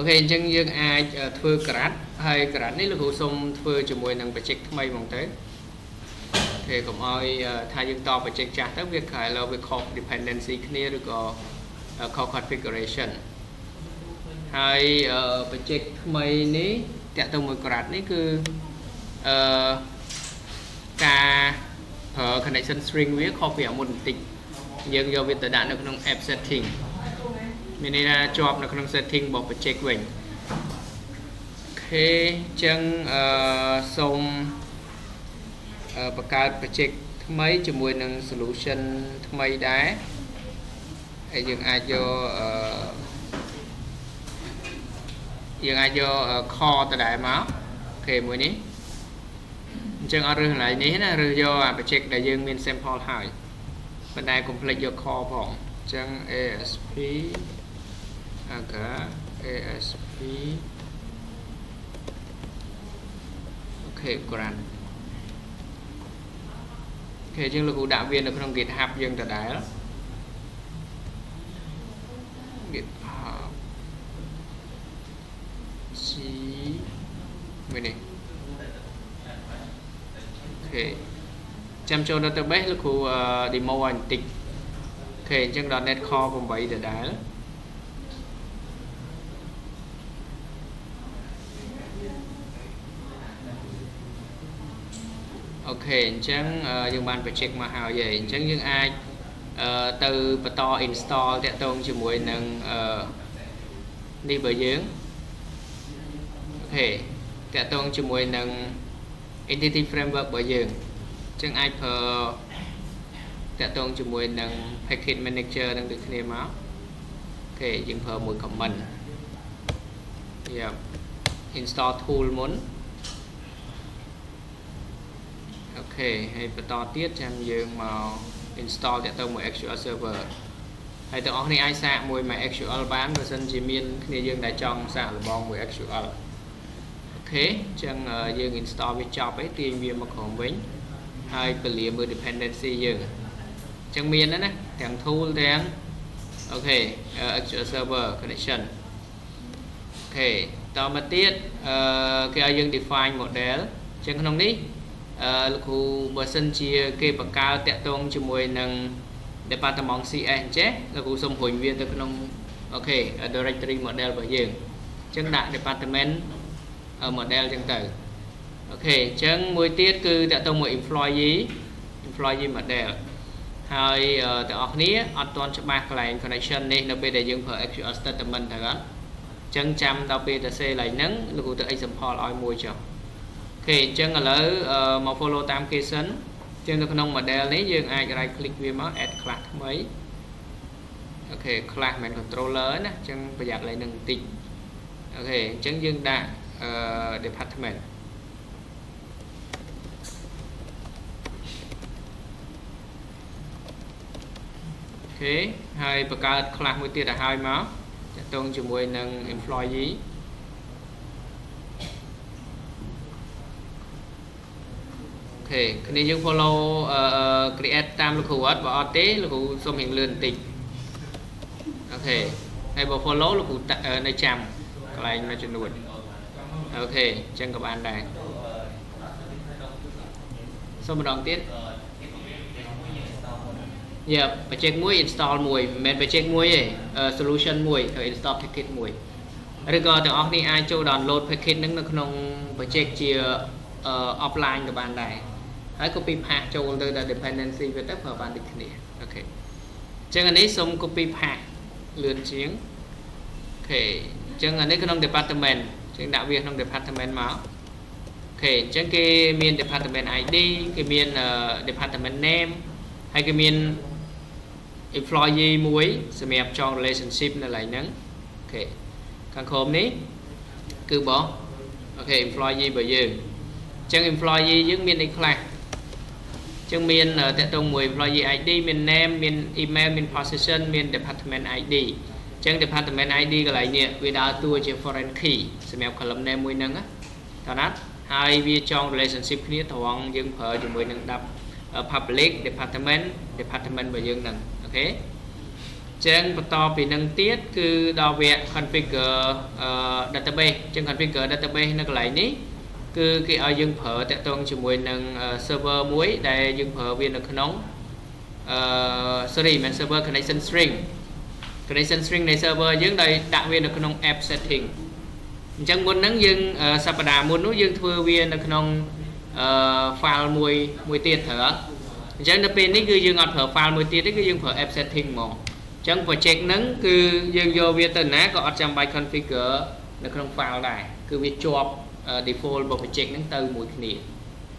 អូខេអញ្ចឹងយើងអាចធ្វើ CRUD ហើយ CRUD នេះលោកគ្រូសូមធ្វើជាមួយនឹង project ថ្មីហ្មងទៅ okay កុំឲ្យថាយើងត project ចាស់ទៅវាក្រៅលើវាខុស dependency គ្នាឬក៏ខុស configuration ហើយ project ថ្មីនេះតាក់ទងមួយ CRUD នេះគឺអឺការប្រើ connection string វាខុសពីអាមុនបន្តិចយើងយកវាទៅដាក់នៅក្នុង app setting មានន័យថាជាប់នៅក្នុង setting របស់ project វិញអូខេអញ្ចឹងអឺសូមបង្កើត project ថ្មីជាមួយនឹង solution ថ្មីដែរហើយយើងអាចយកអឺយើងអាចយកខតដែរមកអូខេមួយនេះអញ្ចឹងអត់រើសកន្លែងនេះណារើសយកអា project ដែលយើងមាន sample ហើយប៉ុន្តែ complete យកខផងអញ្ចឹង ASP aga ASP អូខេ grant អូខេយើងលោកគ្រូដាក់វានៅក្នុង GitHub យើងដដែល GitHub C មួយនេះokay ចាំចូល database លោកគ្រូ demo ឲ្យបន្តិច okay អញ្ចឹង .NET Core 8ដដែល okay អញ្ចឹងយើងបាន project មកហើយហើយអញ្ចឹងយើងអាចទៅបន្ត install តាក់ទងជាមួយនឹងនេះបើយើងokay តាក់ទងជាមួយនឹង entity framework របស់យើងអញ្ចឹងអាចប្រើតាក់ទងជាមួយនឹង package manager នឹងដូចគ្នាមក okay យើងប្រើមួយ command យ៉ា install tool មុន okay ហើយបន្តទៀតចាំយើងមក install តាក់ទងមួយ SQL server ហើយទាំងអស់គ្នាអាចសាកមួយ MySQL បានបើសិនជាមានគ្នាយើងដែលចង់សាកល្បងមួយ SQL okay អញ្ចឹងយើង install វាចប់ហើយទាញវាមកក្រុមវិញហើយពលាមើល dependency យើងអញ្ចឹងមានណាទាំង tool ទាំង okay SQL server connection អូខេតមកទៀតអឺគេឲ្យយើង define model អញ្ចឹងក្នុងនេះអឺ លោកគ្រូបើសិនជាគេបង្កើតតាក់ទងជាមួយនឹង department CS អញ្ចេះលោកគ្រូសូមរុញវាទៅក្នុងokay directory model របស់យើងអញ្ចឹងដាក់ department model អញ្ចឹងទៅ okay អញ្ចឹងមួយទៀតគឺតាក់ទងមួយ employee employee model ហើយទាំងអស់គ្នាអត់ទាន់ច្បាស់កន្លែង connection នេះនៅពេលដែលយើងប្រើ SQL statement ទៅអត់អញ្ចឹងចាំដល់ពេលទៅសេឡើងហ្នឹងលោកគ្រូទៅ example ឲ្យមួយចុះ okay អញ្ចឹងឥឡូវមក follow តាមគេសិនអញ្ចឹងនៅក្នុង model នេះយើងអាច right click វាមក add class ថ្មីអូខេ class មិន controller ណាអញ្ចឹងប្រយ័ត្នលេខនឹងបន្តិច okay អញ្ចឹងយើងដាក់ department អូខេហើយបង្កើត class មួយទៀតឲ្យហើយមកតកតងជាមួយនឹង employee ខេគ្នាយើង follow create តាមលោកគ្រូអត់បើអត់ទេលោកគ្រូសូមរៀងលឿនបន្តិចអូខេហើយបើ follow លោកគ្រូនៅចាំកន្លែងមួយចំនួនអូខេអញ្ចឹងក៏បានដែរសូមម្ដងទៀតយ៉ាបច្ចេកមួយ install មួយមិនមែនបច្ចេកមួយទេ solution មួយត្រូវ install package មួយឬក៏ទាំងអស់នេះអាចចូល download package ហ្នឹងនៅក្នុងបច្ចេកជា offline ក៏បានដែរ ហើយ copy path ចូលទៅដល់ dependency វាទៅប្រើបានដូចគ្នា okay អញ្ចឹងអានេះសូម copy path លឿនជាង okay អញ្ចឹងអានេះក្នុង department ចឹងដាក់វាក្នុង department មក okay អញ្ចឹងគេមាន department ID គេមាន department name ហើយគេមាន employee មួយសម្រាប់ចង relationship នៅកន្លែងហ្នឹង okayខាងក្រោមនេះគឺបងអូខេ employee របស់យើងអញ្ចឹង employee យើងមានអីខ្លះអញ្ចឹងមានតកតងមួយ employee ID មាន name មាន email មាន position មាន department ID អញ្ចឹង department ID កន្លែងនេះវាដើរតួជា foreign key សម្រាប់ column name មួយហ្នឹងតើណាត់ហើយវាចង relationship គ្នាត្រង់យើងប្រើជាមួយនឹង10 public department department របស់យើងហ្នឹងអូខេចឹងបន្តពីនឹងទៀតគឺដល់វគ្គ configure database ចឹង configure database នៅកន្លែងនេះ គឺគេឲ្យយើងប្រើតាក់ទងជាមួយនឹង server មួយដែលយើងប្រើវានៅក្នុងអឺ sorry មិន server connection string connection string នៃ server យើងដោយដាក់វានៅក្នុង app setting អញ្ចឹងមុនហ្នឹងយើងសប្តាហ៍មុននោះយើងធ្វើវានៅក្នុងអឺ file មួយមួយទៀតត្រូវអត់អញ្ចឹងដល់ពេលនេះគឺយើងអត់ប្រើ file មួយទៀតទេគឺយើងប្រើ app setting ហ្មងអញ្ចឹង project ហ្នឹងគឺយើងយកវាទៅណាក៏អត់ចាំបាច់ configure នៅក្នុង file ដែរគឺវាជាប់ default របស់ project ហ្នឹងទៅមួយគ្នា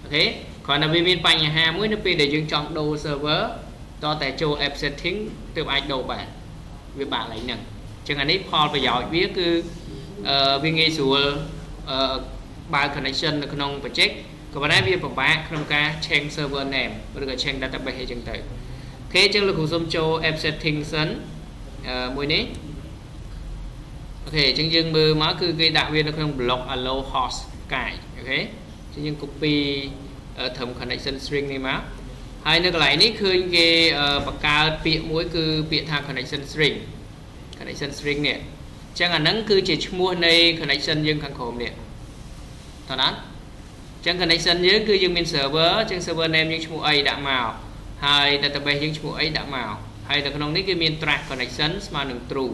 អូខេគ្រាន់តែវាមានបញ្ហាមួយនៅពេលដែលយើងចង់ដូរ server តតែចូល app setting ទើបអាចដូរបានវាបាក់ឡើងហ្នឹងអញ្ចឹងអានេះផលប្រយោជន៍វាគឺអឺវាងាយស្រួលអឺបើក connection នៅក្នុង project ក៏ប៉ុន្តែវាពិបាកក្នុងការ change server name ឬក៏ change database អីចឹងទៅអូខេអញ្ចឹងលោកគ្រូសូមចូល app setting សិនអឺមួយនេះ អូខេអញ្ចឹងយើងមើលមកគឺគេដាក់វានៅក្នុង block allow host កាយអូខេអញ្ចឹងយើង copy ត្រឹម connection string នេះមកហើយនៅកន្លែងនេះឃើញគេបង្កើតពាក្យមួយគឺពាក្យថា connection string connection string នេះអញ្ចឹងអាហ្នឹងគឺជាឈ្មោះនៃ connection យើងខាងក្រោមនេះតើណាអញ្ចឹង connection យើងគឺយើងមាន server អញ្ចឹង server name យើងឈ្មោះអីដាក់មកហើយ database យើងឈ្មោះអីដាក់មកហើយនៅក្នុងនេះគឺមាន track connection ស្មើនឹង true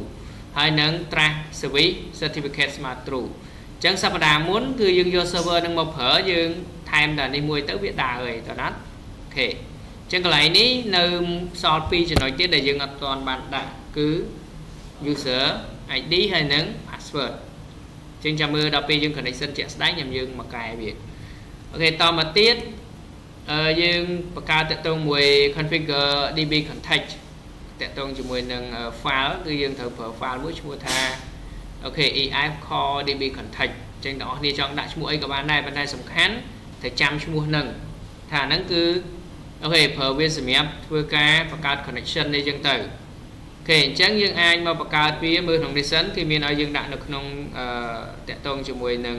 ហើយនឹង track service certificate ស្មើ true អញ្ចឹងសប្តាហ៍មុនគឺយើងយក server នឹងមកប្រើយើងថែមតែនេះមួយទៅវាដើរហើយតើណាអូខេអញ្ចឹងកន្លែងនេះនៅសល់2ចំណុចទៀតដែលយើងអត់ទាន់បានដាក់គឺ user ID ហើយនិង password អញ្ចឹងចាំមើលដល់ពេលយើង connection ជាក់ស្ដែងខ្ញុំយើងមកកែវាអូខេតមកទៀតអឺយើងបង្កើតតកតងមួយ configure db context តកតងជាមួយនឹង file គឺយើងត្រូវប្រើ file មួយឈ្មោះថាអូខេ ef core db context អញ្ចឹងបងប្អូនគ្នាចង់ដាក់ឈ្មោះអីក៏បានដែរប៉ុន្តែសំខាន់ត្រូវចាំឈ្មោះនឹងថាហ្នឹងគឺអូខេប្រើវាសម្រាប់ធ្វើការបង្កើត connection នេះចឹងទៅអូខេអញ្ចឹងយើងអាចមកបង្កើតវាមើលក្នុង listen គឺមានឲ្យយើងដាក់នៅក្នុងអឺតកតងជាមួយនឹង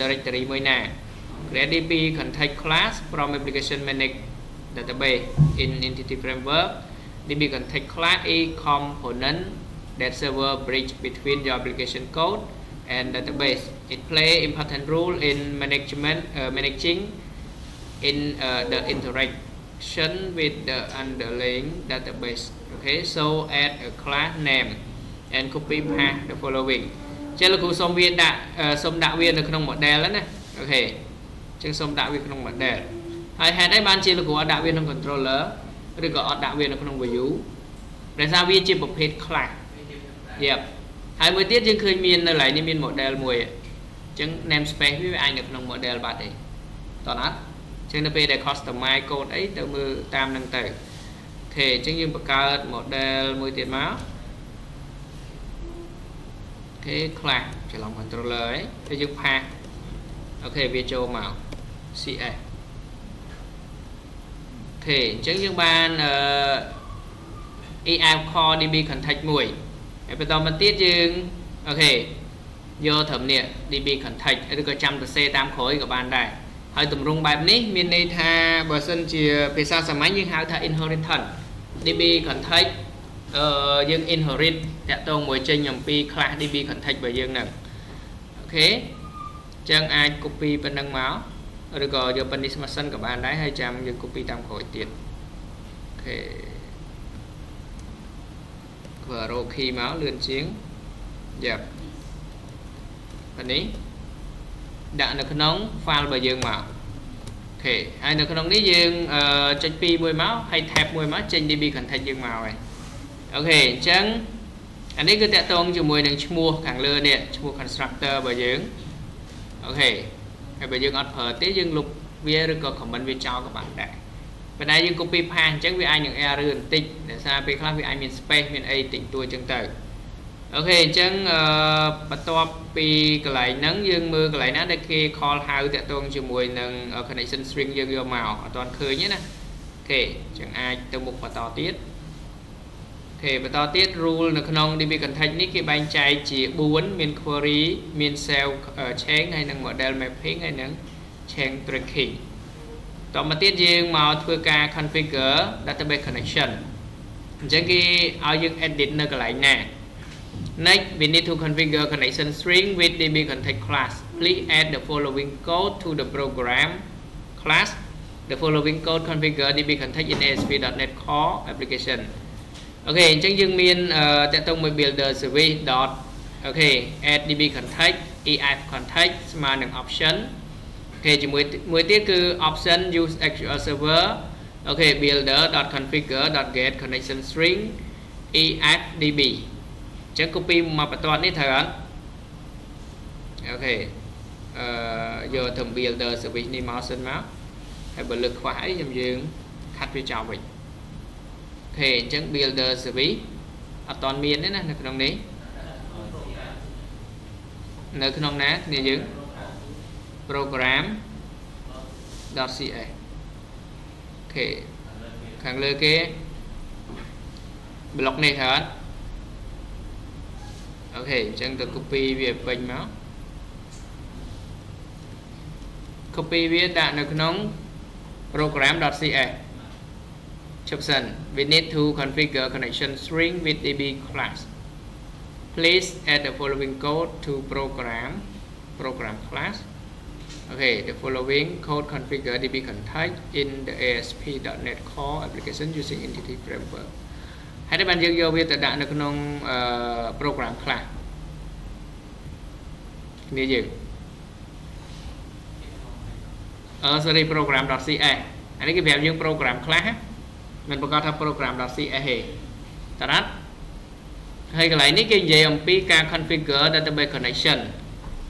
directory មួយណា create db context class from application manage database in entity framework db context class a component that server bridge between your application code and database it play important role in management uh, managing in uh, the interact connection with the underlying database okay so add a class name and copy path the following ចឹងលោកគ្រូសូមវាដាក់សូមដាក់វានៅក្នុង model ណាអូខេចឹងសូមដាក់វាក្នុង model ហើយហេតុអីបានជាលោកគ្រូអត់ដាក់វាក្នុង controller ឬក៏អត់ដាក់វានៅក្នុង view ដោយសារវាជាប្រភេទ class យេហើយមួយទៀតយើងឃើញមាននៅឡើយនេះមាន model មួយអញ្ចឹង namespace វាអាចនៅក្នុង model បាត់ទេតោះណាចឹងនៅពេលដែល customize code អីទៅមើលតាមនឹងទៅអូខេអញ្ចឹងយើងបង្កើត model មួយទៀតមកអូខេ class ច្រឡំ controller អីទៅយើងផាសអូខេវាចូលមក CS អូ ខេអញ្ចឹងយើងបានអឺ EF core DB context មួយហើយបន្តមកទៀតយើងអូខេយកត្រឹមនេះ DB context ឬក៏ចាំសរសេរតាមក្រោយក៏បានដែរហើយទម្រង់បែបនេះមានន័យថាបើសិនជាភាសាសាមញ្ញយើងហៅថា inheritance DB context អឺយើង inherit តាក់ទងមួយចេញអំពី class DB context របស់យើងហ្នឹងអូខេអញ្ចឹងអាច copy ប៉ុណ្ណឹងមក ឬក៏យក punishment សិនក៏បានដែរហើយចាំយើង copy តាមក្រោយទៀតអូខេធ្វើ arrow key មកលឿនជាងយ៉ាប់អានេះដាក់នៅក្នុង file របស់យើងមកអូខេហើយនៅក្នុងនេះយើងចុច2មួយមកហើយ tab មួយមកចេញ db context យើងមកហើយអូខេអញ្ចឹងអានេះគឺតកតងជាមួយនឹងឈ្មោះខាងលើនេះឈ្មោះ constructor របស់យើងokay ហើយបើយើងអត់ប្រើទេយើងលុបវាឬក៏ comment វាចោលក៏បានដែរប៉ុន្តែយើង copy paste អញ្ចឹងវាអាចនឹង error បន្តិចដោយសារពេលខ្លះវាអាចមាន space មានអីតិចតួចអញ្ចឹងទៅ okay អញ្ចឹងអឺបន្ទាប់ពីកន្លែងហ្នឹងយើងមើលកន្លែងណាដែលគេ call ហៅតាក់ទងជាមួយនឹង connection string យើងយកមកអត់ទាន់ឃើញទេណា okay អញ្ចឹងអាចទៅមុខបន្តទៀត okay បន្តទៀត rule នៅក្នុង DB context នេះគេបែងចែកជា4មាន query មាន cell chain ហើយនិង model mapping ហើយនិង chain tracking តមកទៀតយើងមកធ្វើការ configure database connection អញ្ចឹងគេឲ្យយើង edit នៅកន្លែងណា Next, we need to configure connection string with DB context class. Please add the following code to the program class. The following code configure DB context in ASP.NET Core application. okay អញ្ចឹងយើងមានតកតងមួយ builder service. okay add DB context EF context ស្មើនឹង option okay ជាមួយមួយទៀតគឺ option use SQL server okay builder.configure.get connection string EFDB អញ្ចឹង copy មកបន្ទាត់នេះត្រូវអត់ okay អឺយកទៅ builder service នេះមកសិនមកហើយបើលើកខ្វះអីខ្ញុំយើងខាត់វាចោលវិញអូ ខេអញ្ចឹង builder service អត់តមានទេណានៅក្នុងនេះនៅក្នុងណាគ្នាយើង program.cs អូខេខាងលើគេ block នេះហ៎អូខេអញ្ចឹងទៅ copy វាពេញមក copy វាដាក់នៅក្នុង program.cs ជប់សិន we need to configure connection string with db class please add the following code to program program class okay the following code configure db context in the asp.net core application using entity framework ហើយតែបានយើងយកវាទៅដាក់នៅក្នុង program ខ្លះគ្នាយើងអឺ sorry program.cs អានេះគេប្រាប់យើង program ខ្លះ មិនប្រកាសថា program.cs ទេតារ៉ាត់ហើយកន្លែងនេះគេនិយាយអំពីការ configure database connection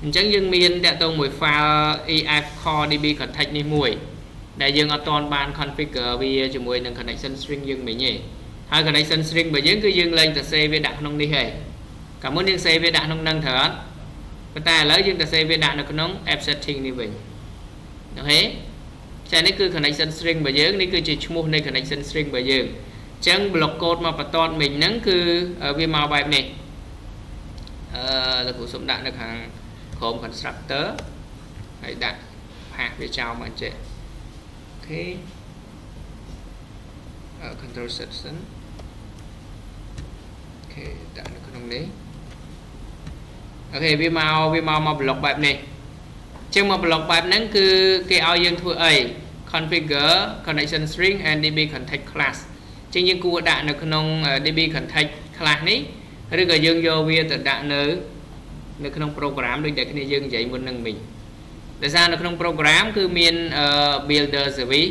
អញ្ចឹងយើងមានតាក់ទងមួយ file EF core db context នេះមួយដែលយើងអត់ទាន់បាន configure វាជាមួយនឹង connection string យើងមិញទេហើយ connection string របស់យើងគឺយើងលែងទៅ save វាដាក់ក្នុងនេះហើយកាលមុនយើង save វាដាក់ក្នុងនឹងត្រូវអត់ប៉ុន្តែឥឡូវយើងទៅ save វាដាក់នៅក្នុង app setting នេះវិញអូខេ ចានេះគឺ connection string របស់យើងនេះគឺជាឈ្មោះនៃ connection string របស់យើងអញ្ចឹង block code មកបន្ទាត់មិញហ្នឹងគឺវាមកបែបនេះអឺលោកគ្រូសុំដាក់នៅខាង Chrome constructor ហើយដាក់ផាសវាចោលមកចេះអូខេ control section ខេដាក់នៅក្នុងនេះអូខេវាមកវាមកមក block បែបនេះ អញ្ចឹងមក block បែបហ្នឹងគឺគេឲ្យយើងធ្វើអី configure connection string and db context class អញ្ចឹងយើងគួរដាក់នៅក្នុង db context class នេះឬក៏យើងយកវាទៅដាក់នៅនៅក្នុង program ដូចតែគ្នាយើងនិយាយមុននឹងមិញដោយសារនៅក្នុង program គឺមាន builder service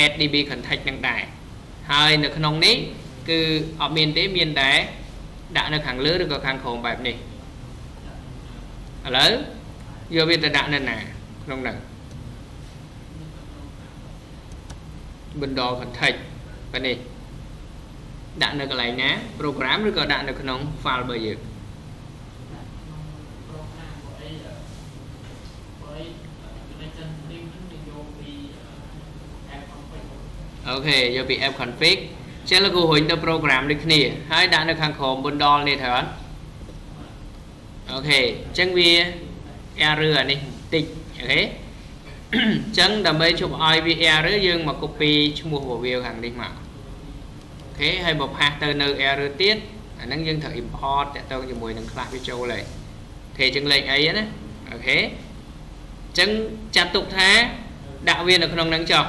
.add db context នឹងដែរហើយនៅក្នុងនេះគឺអត់មានទេមានតែដាក់នៅខាងលើឬក៏ខាងក្រោមបែបនេះឥឡូវ យកវាទៅដាក់នៅណាក្នុងហ្នឹង bundle context បែបនេះដាក់នៅកន្លែងណា program ឬក៏ដាក់នៅក្នុង file របស់យើងអូខេយកពី app config ចឹងលោកគ្រូរុញទៅ program ដូចគ្នាហើយដាក់នៅខាងក្រោម builder នេះត្រូវអត់អូខេអញ្ចឹងវា error អានេះតិចអូខេអញ្ចឹងដើម្បីជប់ឲ្យវា error យើងមក copy ឈ្មោះរបស់វាខាងនេះមកអូខេហើយបើ paste ទៅនៅ error ទៀតអាហ្នឹងយើងត្រូវ import តាក់ទងជាមួយនឹង class វាចូលហើយអូខេអញ្ចឹងលេខអីណាអូខេអញ្ចឹងចាត់ទុកថាដាក់វានៅក្នុងហ្នឹងចុះ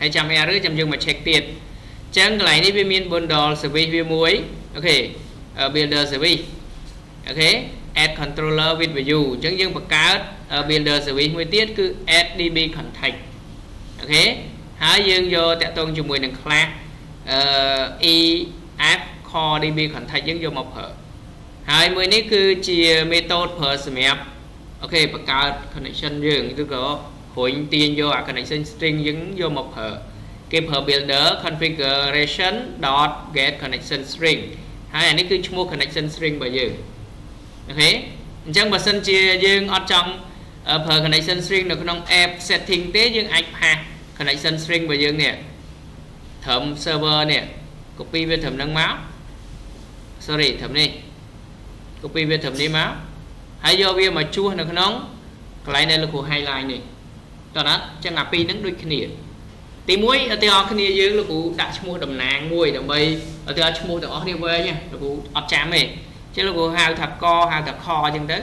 ហើយចាំ error ចាំយើងមក check ទៀតអញ្ចឹងកន្លែងនេះវាមាន builder service វាមួយអូខេ builder service អូខេ add controller with view អញ្ចឹងយើងបង្កើត builder service មួយទៀតគឺ add db context អូខេហើយយើងយកតាក់ទងជាមួយនឹង class EF core db context យើងយកមកប្រើហើយមួយនេះគឺជា method ប្រើសម្រាប់អូខេបង្កើត connection យើងឬក៏រុញទាញយកអា connection string យើងយកមកប្រើគេប្រើ builder configuration .get connection string ហើយអានេះគឺឈ្មោះ connection string របស់យើង អូខេអញ្ចឹងបើសិនជាយើងអត់ចង់ប្រើ connection string នៅក្នុង app setting ទេយើងអាចផាស connection string របស់យើងនេះត្រឹម server នេះ copy វាត្រឹមហ្នឹងមក sorry ត្រឹមនេះ copy វាត្រឹមនេះមកហើយយកវាមកជួសនៅក្នុងកន្លែងដែលលោកគ្រូ highlight នេះតើណាអញ្ចឹងអាពីរហ្នឹងដូចគ្នាអទី1ឧទាហរណ៍គ្នាយើងលោកគ្រូដាក់ឈ្មោះតំណាងមួយដើម្បីឧទាហរណ៍ឈ្មោះទាំងអស់គ្នាវែងលោកគ្រូអត់ចាំទេ ចឹងលោកគ្រូហៅថាកហៅថាខអញ្ចឹងទៅ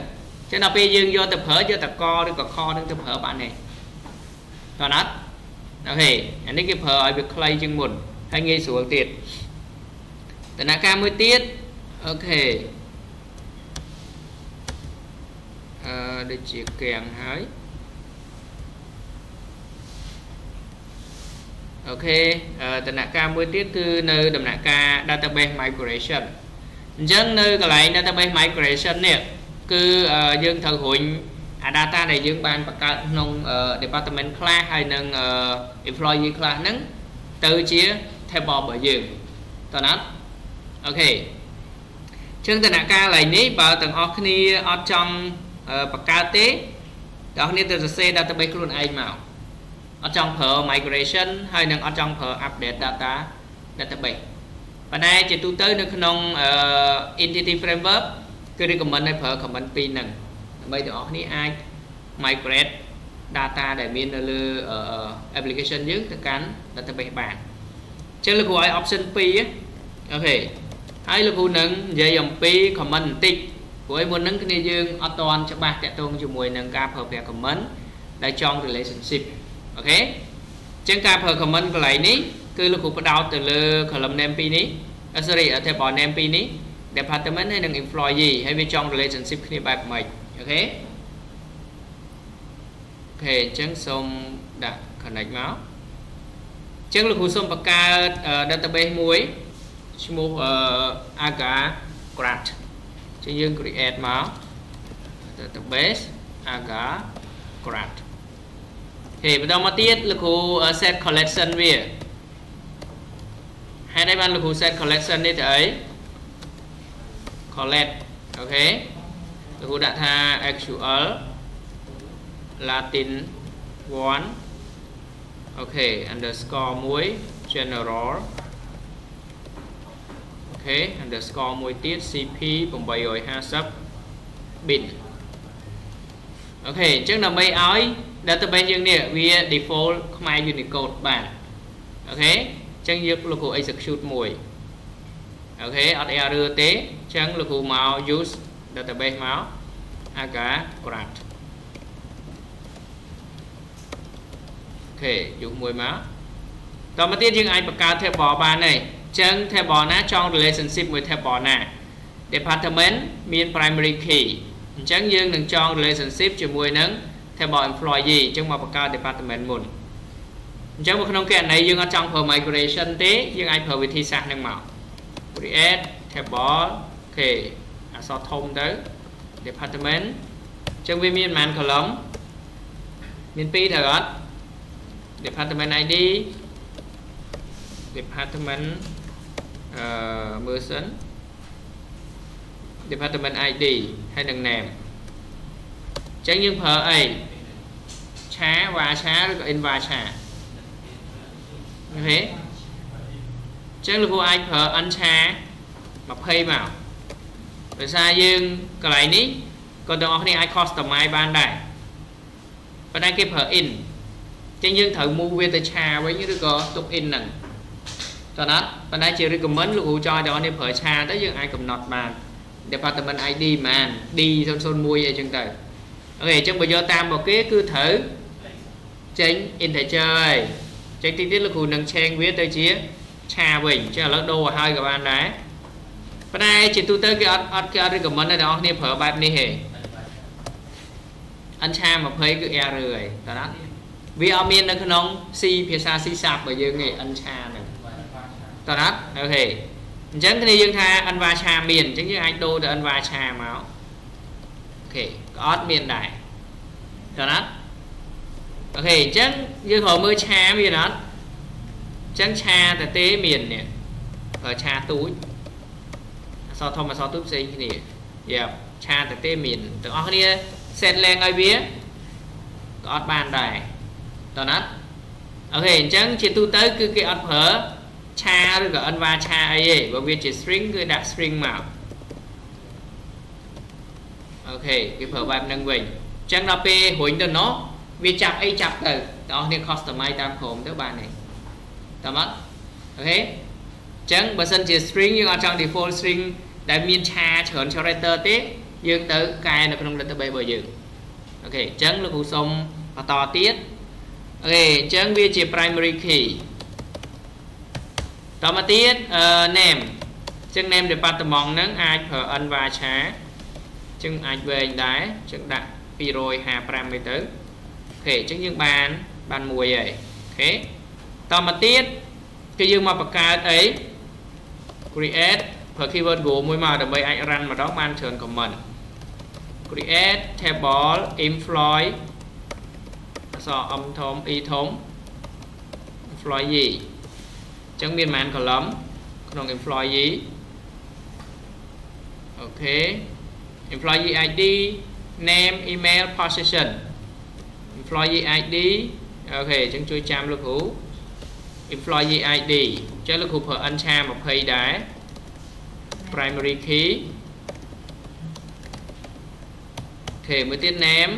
ចឹងដល់ពេលយើងយកទៅប្រើយកតែកឬក៏ខនឹងទៅប្រើបានទេតើណាត់អូខេអានេះគេប្រើឲ្យវាខ្លីជាងមុនហើយងាយស្រួលទៀតដំណាក់កាលមួយទៀតអូខេអឺដូចជាកាំងហើយអូខេដំណាក់កាលមួយទៀតគឺនៅដំណាក់កាល database migration អញ្ចឹងនៅកន្លែង database migration នេះគឺយើងត្រូវរុញអា data ដែលយើងបានបង្កើតក្នុង department ខ្លះហើយនឹង employee ខ្លះហ្នឹងទៅជា table របស់យើងតើណាត់អូខេចឹងដំណាក់កាលឡើយនេះបើទាំងអស់គ្នាអត់ចង់បង្កើតទេទាំងអស់គ្នាទៅសរសេរ database ខ្លួនឯងមកអត់ចង់ប្រើ migration ហើយនឹងអត់ចង់ប្រើ update data database ប៉ុន្តែជាទូទៅនៅក្នុង entity framework គឺ recommend ឲ្យប្រើ command 2ហ្នឹងដើម្បីទាំងអស់គ្នាអាច migrate data ដែលមាននៅលើ application យើងទៅកាន់ database បានអញ្ចឹងលោកគ្រូឲ្យ option 2អូខេហើយលោកគ្រូនឹងនិយាយអំពី comment បន្តិចព្រោះឯមុនហ្នឹងគ្នាយើងអត់ទាន់ច្បាស់តាក់ទងជាមួយនឹងការប្រើប្រាស់ comment ដែលចង់ relationship អូខេអញ្ចឹងការប្រើ comment កន្លែងនេះ គឺលោកគ្រូផ្ដោតទៅលើ column name 2នេះ sorry table name 2នេះ department ហើយនិង employee ហើយវាចង់ relationship គ្នាបែបម៉េចអូខេអូខេអញ្ចឹងសូមដាក់ connect មកអញ្ចឹងលោកគ្រូសូមបង្កើត database មួយឈ្មោះ aga grad អញ្ចឹងយើង create មក database aga grad ហេបន្តមកទៀតលោកគ្រូ set collection វា ហេតុអីបានលោកគ្រូ set collation នេះទៅអី collate អូខេលោកគ្រូដាក់ថា actual latin 1អូខេ underscore 1 general អូខេ underscore មួយទៀត cp 850 bin អូខេអញ្ចឹងដើម្បីឲ្យ database យើងនេះវា default ខ្មែរ Unicode បានអូខេអញ្ចឹងយើងលោកគ្រូ execute មួយអូខេអត់ error ទេអញ្ចឹងលោកគ្រូមក use database មក aga CRUD អូខេយកមួយមកតមកទៀតយើងអាចបង្កើត table បានទេអញ្ចឹង table ណាចង់ relationship មួយ table ណា department មាន primary key អញ្ចឹងយើងនឹងចង relationship ជាមួយនឹង table employee អញ្ចឹងមកបង្កើត department មុន អញ្ចឹងនៅក្នុងករណីយើងអត់ចង់ប្រើ migration ទេយើងអាចប្រើវិធីសាស្ត្រហ្នឹងមក create table អូខេអក្សរធំទៅ department អញ្ចឹងវាមានប្រហែល column មាន2ត្រូវអត់ department ID department អឺមើលសិន department ID ហើយនឹង name អញ្ចឹងយើងប្រើអីឆាវ៉ាឆាឬក៏ in វ៉ាឆា អូខេអញ្ចឹងលោកគ្រូអាចប្រើ n ឆា20មកដោយសារយើងកន្លែងនេះក៏ទាំងអស់គ្នាអាច customize បានដែរប៉ុន្តែគេប្រើ in អញ្ចឹងយើងត្រូវ move វាទៅឆាវិញឬក៏ទុក in ហ្នឹងតើណាប៉ុន្តែជា recommend លោកគ្រូចង់ឲ្យទាំងអស់គ្នាប្រើឆាទៅយើងអាចកំណត់បាន department ID ហ្មង D001 អីចឹងទៅអូខេអញ្ចឹងបើយកតាមរបស់គេគឺត្រូវចេញ integer ហើយ ចេញទីទៀតលោកគ្រូនឹង change វាទៅជាឆាវិញអញ្ចឹងឥឡូវដូរឲ្យហើយក៏បានដែរប៉ុន្តែជាទូទៅគេអត់អត់គេអត់ recommend ឲ្យអ្នកនរគ្នាប្រើបែបនេះទេអញ្ឆា20គឺ error ហើយតើណាវាអត់មាននៅក្នុង C ភាសា C សាប់របស់យើងទេអញ្ឆាហ្នឹងតើណាអូខេអញ្ចឹងគ្នាយើងថាអិនវ៉ាឆាមានអញ្ចឹងយើងអាចដូរទៅអិនវ៉ាឆាមកអូខេក៏អត់មានដែរតើណា អូខេអញ្ចឹងយើងត្រូវមើលឆាមានអត់អញ្ចឹងឆាតទេមាននេះប្រើឆាទូចអសធំអសទូចផ្សេងគ្នាយ៉ាឆាតទេមានទាំងអស់គ្នា set ឡើងឲ្យវាក៏អត់បានដែរតើណាអូខេអញ្ចឹងជាទូទៅគឺគេអត់ប្រើឆាឬក៏ unvar ឆាអីទេបើវាជា string គឺដាក់ string មកអូខេគេប្រើបែបហ្នឹងវិញអញ្ចឹងដល់ពេលរុញទៅនោះ វាចាប់អីចាប់ទៅបងប្អូន customize តាម Chrome ទៅបានទេតាមអត់អូខេអញ្ចឹងបើសិនជា string យើងអត់ចង់ default string ដែលមាន char ច្រើន character ទេយើងទៅកែនៅក្នុង database របស់យើងអូខេអញ្ចឹងលោកគ្រូសុំបន្តទៀតអូខេអញ្ចឹងវាជា primary key តមកទៀតអឺ name អញ្ចឹង name department ហ្នឹងអាចប្រើ nvarchar អញ្ចឹងអាចវែងដែរអញ្ចឹងដាក់255ទៅអូ ខេអញ្ចឹងយើងបានបានមួយហើយអូខេតមកទៀតគឺយើងមកបង្កើតអី create ប្រើ keyword go មួយមកដើម្បីអាច run ម្ដងបានច្រើន comment create table employee អក្សរ m ធំ e ធំ employee អញ្ចឹងមានប៉ុន្មាន column ក្នុង employee អូខេ employee ID name email position employee ID អូខេអញ្ចឹងជួយចាំលោកគ្រូ employee ID អញ្ចឹងលោកគ្រូប្រើ n char 20ដែរ primary key អូខេមួយទៀត name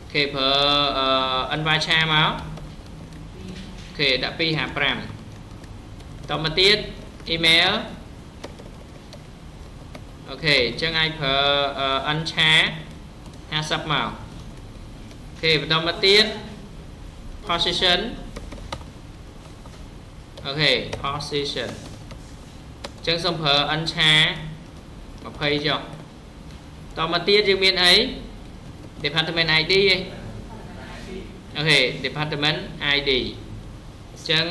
អូខេប្រើ n វាឆាមកអូខេដាក់255តមកទៀត email អូខេអញ្ចឹងអាចប្រើ n ឆា50មកអូ ខេបន្តមកទៀត position អូខេ position អញ្ចឹងសូមប្រើ n ឆា20ចុះតមកទៀតយើងមានអី department ID ឯងអូខេ department ID អញ្ចឹង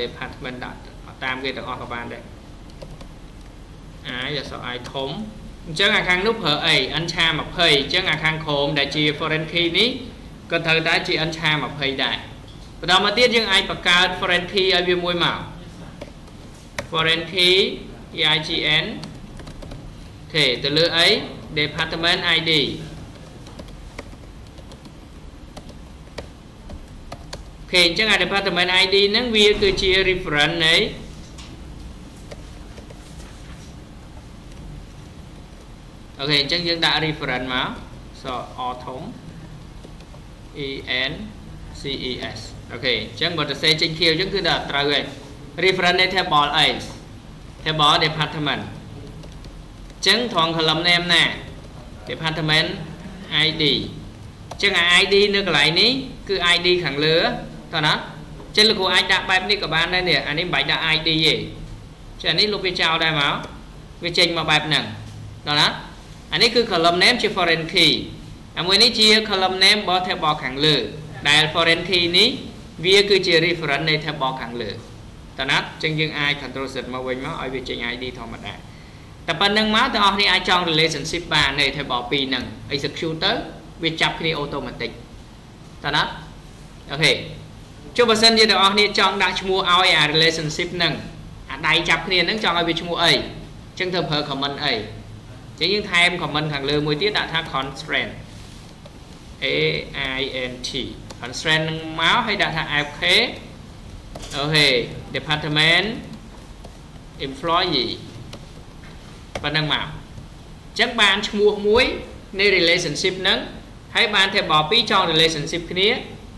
department ដាក់តាមគេទាំងអស់ក៏បានដែរអាយអក្សរ i ធំ អញ្ចឹងអាខាងនោះប្រើអី n ឆា20អញ្ចឹងអាខាងក្រោមដែលជា foreign key នេះក៏ត្រូវតែជា n ឆា20ដែរបន្តមកទៀតយើងអាចបង្កើត foreign key ឲ្យវាមួយមក foreign key EIGN អូខេទៅលើអី department ID អូខេអញ្ចឹងអា department ID ហ្នឹងវាគឺជា reference នៃ អូខេអញ្ចឹងយើងដាក់ reference មកអក្សរធំ E N C E S អូខេអញ្ចឹងបើទៅសេចេញខៀវអញ្ចឹងគឺដល់ត្រូវហើយ reference នៃ table អី table department អញ្ចឹងត្រង់ column name ណា department ID អញ្ចឹងអា ID នៅកន្លែងនេះគឺ ID ខាងលើតើណាអញ្ចឹងលោកគ្រូអាចដាក់បែបនេះក៏បានដែរនេះអានេះមិនបាច់ដាក់ ID ទេចានេះលោកវាចោលដែរមកវាចេញមកបែបហ្នឹងតើណា អានេះគឺ column name ជា foreign key អាមួយនេះជា column name របស់ table ខាងលើ ដែល foreign key នេះវាគឺជា reference នៃ table ខាងលើតើណាត់អញ្ចឹងយើងអាច control set មកវិញមកឲ្យវាចេញ ID ធម្មតាតែប៉ុណ្្នឹងមកទាំងអស់គ្នាអាចចង់ relationship បាននៃ table 2ហ្នឹង execute ទៅវាចាប់គ្នា automatic តើណាអូខេចុះបើសិនជាទាំងអស់គ្នាចង់ដាក់ឈ្មោះឲ្យអា relationship ហ្នឹងអាដៃចាប់គ្នាហ្នឹងចង់ឲ្យវាឈ្មោះអីអញ្ចឹងត្រូវប្រើ comment អី ចឹងយើងថែម comment ខាងលើមួយទៀតដាក់ថា constraint A I N T constraint នឹងមកហើយដាក់ថា FK អូខេ department employee ប៉ុណ្ណឹងមកអញ្ចឹងបានឈ្មោះមួយនៃ relationship ហ្នឹងហើយបាន table 2ចង relationship គ្នា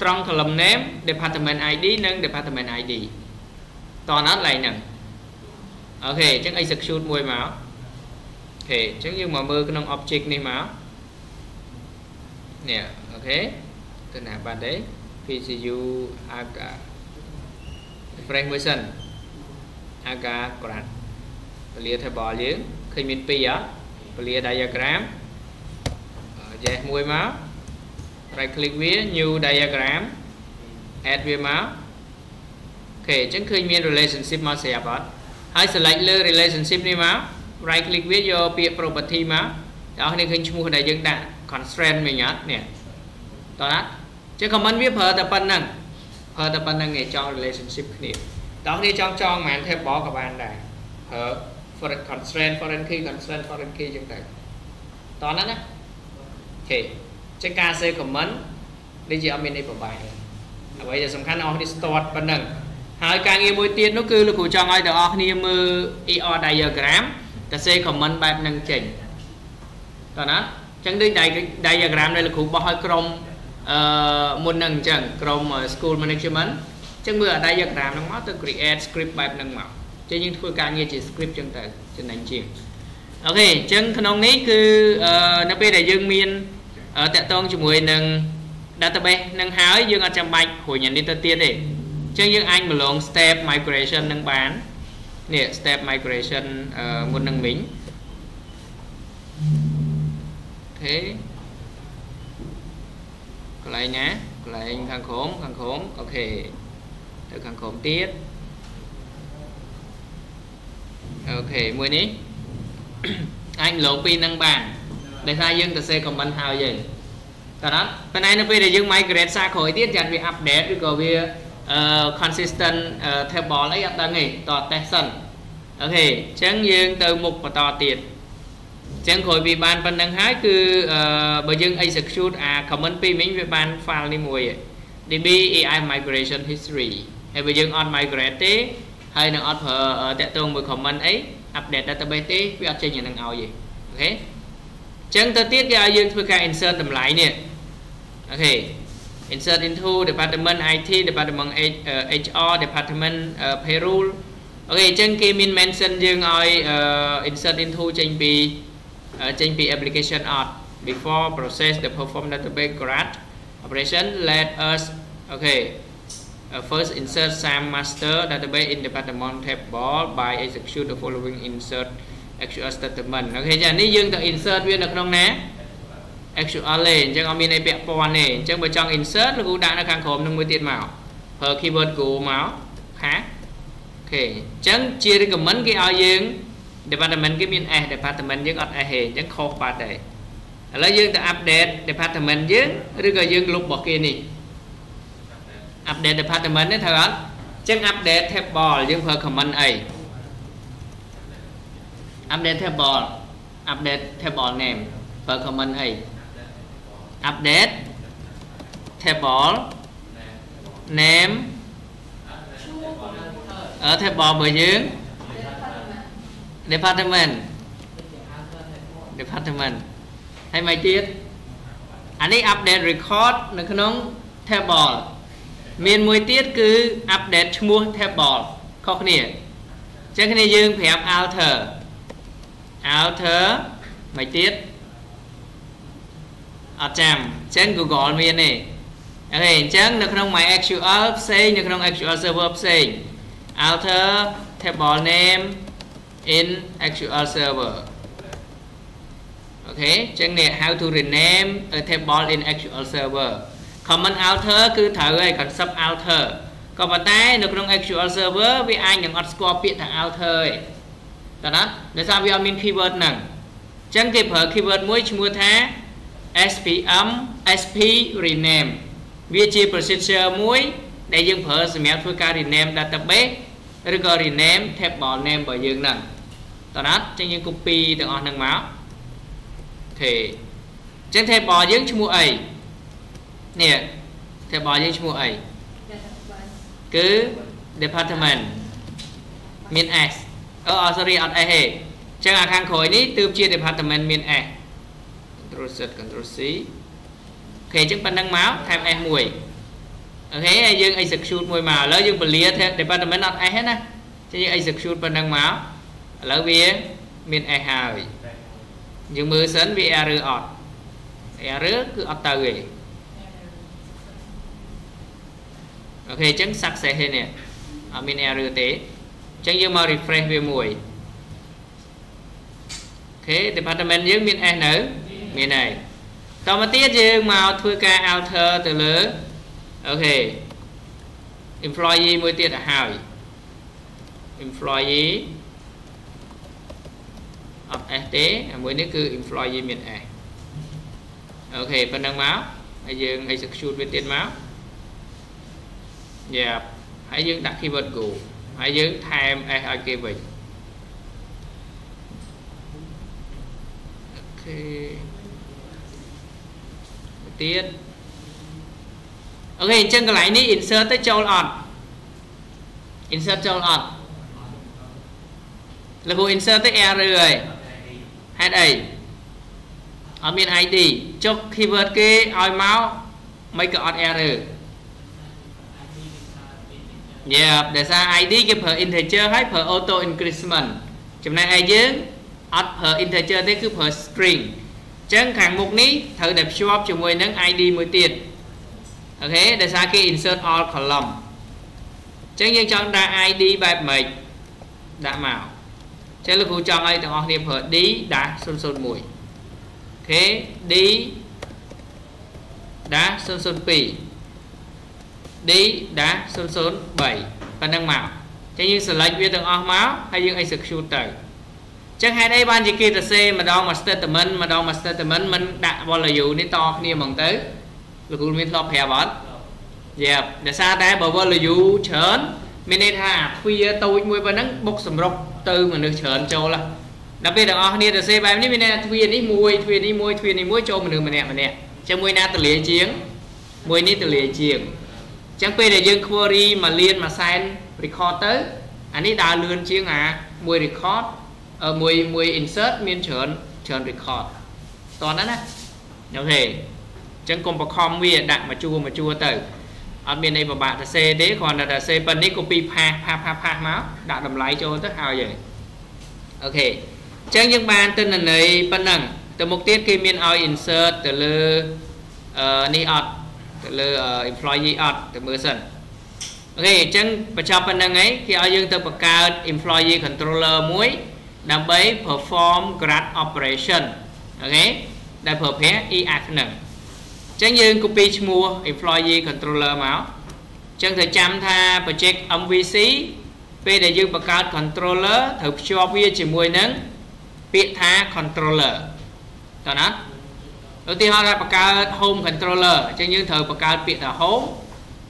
ត្រង់ column name department ID និង department ID តោះណាត់ឡើងហ្នឹងអូខេអញ្ចឹង execute មួយមក អូខេអញ្ចឹងយើងមកមើលក្នុង object នេះមកនេះអូខេទៅណាបាត់ទេ PCU aga refresh មួយសិន aga grad ពលា table យើងឃើញមាន2អត់ពលា diagram yes មួយមក right click វា new diagram add វាមកអូខេអញ្ចឹងឃើញមាន relationship មកស្រាប់អត់ហើយ select លើ relationship នេះមក right click វាយកពាក្យ property មកអ្នកនរឃើញឈ្មោះដែលយើងដាក់ constraint មិញអត់នេះតោះណាចឹង comment វាប្រើតែប៉ុណ្្នឹងប្រើតែប៉ុណ្្នឹងឯងចង់ relationship គ្នាអ្នកនរចង់ចងមិន table ក៏បានដែរប្រើ foreign constraint foreign key constraint foreign key ចឹងទៅតោះណាណាអូខេចឹងការ save comment នេះជាអត់មានអីប្របែកអ្វីដែលសំខាន់អស់នេះ start ប៉ុណ្្នឹងហើយការងារមួយទៀតនោះគឺលោកគ្រូចង់ឲ្យទាំងអស់គ្នាមើល ER diagram តែ save comment បែបហ្នឹងចេញតើណាអញ្ចឹងដូច diagram ដែលលោកគ្រូបោះឲ្យក្រុមអឺមុនហ្នឹងអញ្ចឹងក្រុម school management ចឹងមើលអា diagram ហ្នឹងមកទៅ create script បែបហ្នឹងមកចឹងយើងធ្វើការងារជា script ចឹងទៅចំណេញជាងអូខេអញ្ចឹងក្នុងនេះគឺនៅពេលដែលយើងមានតាក់ទងជាមួយនឹង database នឹងហើយយើងអត់ចាំបាច់រួញអានេះទៅទៀតទេអញ្ចឹងយើងអាចមកលង step migration នឹងបាន នេះ step migration មុននឹងវិញអូខេកន្លែងណាកន្លែងខាងក្រោមខាងក្រោមអូខេទៅខាងក្រោមទៀតអូខេមួយនេះអាចលោកពីនឹងបានដោយសារយើងទៅសេ comment ហើយយើងតើអត់ប៉ុន្តែនៅពេលដែលយើង migrate សារក្រោយទៀតចាំវា update ឬក៏វា consistent table អីអត់ដឹងទេតោះ test សិនអូខេអញ្ចឹងយើងទៅមុខបន្តទៀតអញ្ចឹងក្រោយពីបានប៉ុណ្្នឹងហើយគឺបើយើង execute អា comment ពីរវិញវាបាន file នេះមួយ db ai migration history ហើយបើយើងអត់ migrate ទេហើយនឹងអត់ប្រើតាក់ទងមួយ comment អី update database ទេវាអត់ចេញអានឹងឲ្យទេអូខេអញ្ចឹងទៅទៀតគេឲ្យយើងធ្វើការ insert តម្លៃនេះអូខេ insert into department IT department HR department payroll អូខេអញ្ចឹងគេមាន mention យើងឲ្យ insert into ចេញពីចេញពី application អត់ before process the perform database grant operation let us okay uh, first insert SAM master database in department table by execute the following insert actual statement អូខេចានេះយើងទៅ insert វានៅក្នុងណា actual ទេអញ្ចឹងអត់មានអីពាក់ព័ន្ធទេអញ្ចឹងបើចង់ insert លោកគ្រូដាក់នៅខាងក្រោមនឹងមួយទៀតមកប្រើ keyword go មកខាអូខេអញ្ចឹងជា recommend គេឲ្យយើង department គេមាន S department យើងអត់ S ទេអញ្ចឹងខុសបាត់ទេឥឡូវយើងទៅ update department យើងឬក៏យើងលុបរបស់គេនេះ update department នេះត្រូវអត់អញ្ចឹង update table យើងប្រើ comment អី update table update table name ប្រើ comment អី update table name អឺ table របស់យើង department department ហើយមកទៀតអានេះ update record នៅក្នុង table មានមួយទៀតគឺ update ឈ្មោះ table ខុសគ្នាអញ្ចឹងគ្នាយើងប្រាប់ alter alter មកទៀត អត់ចាំអញ្ចឹង Google មានទេអូខេអញ្ចឹងនៅក្នុង MySQL ផ្សេងនៅក្នុង SQL Server ផ្សេង alter table name in SQL Server អូខេអញ្ចឹងនេះ how to rename a table in SQL Server common alter គឺត្រូវហើយ concept alter ក៏ប៉ុន្តែនៅក្នុង SQL Server វាអាចនឹងអត់ស្គាល់ពាក្យថា alter ទេតើណាដោយសារវាអត់មាន keyword ហ្នឹងអញ្ចឹងគេប្រើ keyword មួយឈ្មោះថា SPM SP rename វាជា procedure មួយ ដែលយើងប្រើសម្រាប់ធ្វើការ rename database ឬក៏ rename table name របស់យើងហ្នឹងតើណាចឹងយើង copy ទាំងអស់ហ្នឹងមកអូខេចឹង table យើងឈ្មោះអីនេះ table យើងឈ្មោះអីគឺ department មាន S អឺ sorry អត់ S ទេចឹងអាខាងក្រោយនេះទើបជា department មាន S Ctrl Z Ctrl C អូខេចឹងប៉ុណ្្នឹងមកថែម S មួយអូខេហើយយើង execute មួយមកឥឡូវយើងពលា department អត់ S ទេណាចឹងយើង execute ប៉ុណ្្នឹងមកឥឡូវវាមាន S ហើយយើងមើលសិនវា error អត់ error គឺអត់ទៅទេអូខេអញ្ចឹង success ទេនេះអត់មាន error ទេអញ្ចឹងយើងមក refresh វាមួយអូខេ department យើងមាន S នៅ មានហើយតមកទៀតយើងមកធ្វើការ alter ទៅលើអូខេ employee មួយទៀតទៅហើយ employee អត់ S ទេមួយនេះគឺ employee មាន S អូខេប៉ុណ្ណឹងមកហើយយើង execute វាទៀតមកយ៉ាហើយយើងដាក់ keyword go ហើយយើងថែម s ឲ្យគេវិញអូខេ ទៀតអូខេអញ្ចឹងកន្លែងនេះ insert ទៅចូលអត់ insert ចូលអត់លោក insert ទៅ error ហើយហេតុអីអត់មាន ID ចុះ keyword គេឲ្យមកមិនក៏អត់ error Yeah ដោយសារ ID គេប្រើ integer ហើយប្រើ auto increment ចំណែកឯយើងអត់ប្រើ integer ទេគឺប្រើ string អញ្ចឹងខាងមុខនេះត្រូវតែភ្ជាប់ជាមួយនឹង ID មួយទៀតអូខេដោយសារគេ insert all column អញ្ចឹងយើងចង់ដាក់ ID បែបម៉េចដាក់មកចឹងលោកគ្រូចង់ឲ្យទាំងអស់គ្នាប្រើ D ដាស់001 អូខេ D ដាស់002 D ដាស់003ប៉ុណ្ណឹងមកចឹងយើង select វាទាំងអស់មកហើយយើង execute ទៅ ចឹងហេតុអីបានជាគេទៅសេម្ដងមក statement ម្ដងមក statement មិនដាក់ value នេះតគ្នាហ្មងទៅលោកគ្រូមានធ្លាប់ប្រាប់អត់យេដោយសារតែបើ value ច្រើនមានន័យថាអាទ្វារតូចមួយប៉ុណ្ណឹងបុកសម្រុកទៅមនុស្សច្រើនចូលដល់ពេលទាំងអស់គ្នាទៅសេបែបនេះមានន័យថាទ្វារនេះមួយទ្វារនេះមួយទ្វារនេះមួយចូលមនុស្សម្នាក់ម្នាក់ចឹងមួយណាទលាជាង មួយនេះទលាជាងចឹងពេលដែលយើង query មកលៀនមួយសែន record ទៅអានេះដើរលឿនជាងអាមួយ record មួយមួយ insert មានច្រើនច្រើន record តោះហ្នឹងណាអូខេអញ្ចឹងកុំបខំវាដាក់មកជួរមកជួរទៅអត់មានអីពិបាកទៅសេទេគ្រាន់តែតែសេប៉ុណ្នេះ copy ផាសផាសផាសផាសមកដាក់តម្លៃចូលទៅហើយហើយអូខេអញ្ចឹងយើងបានទិន្នន័យប៉ុណ្ណឹងទៅមុខទៀតគេមានឲ្យ insert ទៅលើអឺនេះអត់ទៅលើ employee អត់ទៅមើលសិនអូខេអញ្ចឹងបញ្ចប់ប៉ុណ្្នឹងឯងគេឲ្យយើងទៅបង្កើត employee controller មួយ ដើម្បី perform grad operation អូខេដែលប្រើប្រាស់ EF ហ្នឹងអញ្ចឹងយើង copy ឈ្មោះ employee controller មកអញ្ចឹងត្រូវចាំថា project MVC ពេលដែលយើងបង្កើត controller ត្រូវភ្ជាប់វាជាមួយនឹងពាក្យថា controller តើណាឧទាហរណ៍ថាបង្កើត home controller អញ្ចឹងយើងត្រូវបង្កើតពាក្យថា home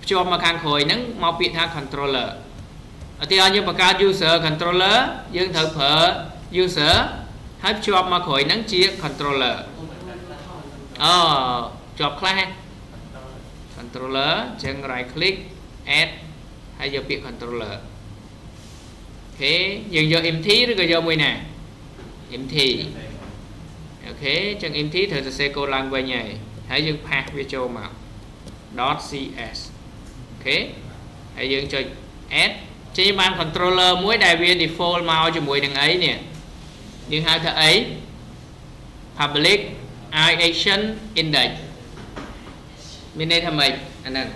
ភ្ជាប់មកខាងក្រោយហ្នឹងមកពាក្យថា controller ឧទាហរណ៍យើងបង្កើត user controller យើងត្រូវប្រើ user ហើយភ្ជាប់មកក្រោយហ្នឹងជា controller អូជាប់ខ្លះ controller អញ្ចឹង right click add ហើយយកពាក្យ controller អូខេយើងយក empty ឬក៏យកមួយណា empty អូខេអញ្ចឹង empty ត្រូវសរសេរកូដឡើងវិញហើយហើយយើងផាសវាចូលមក .cs អូខេហើយយើងចុច add ចេញបាន controller មួយដែលវា default មកជាមួយនឹងអីនេះយើងហៅថាអី public action index មានន័យថាម៉េចអាហ្នឹង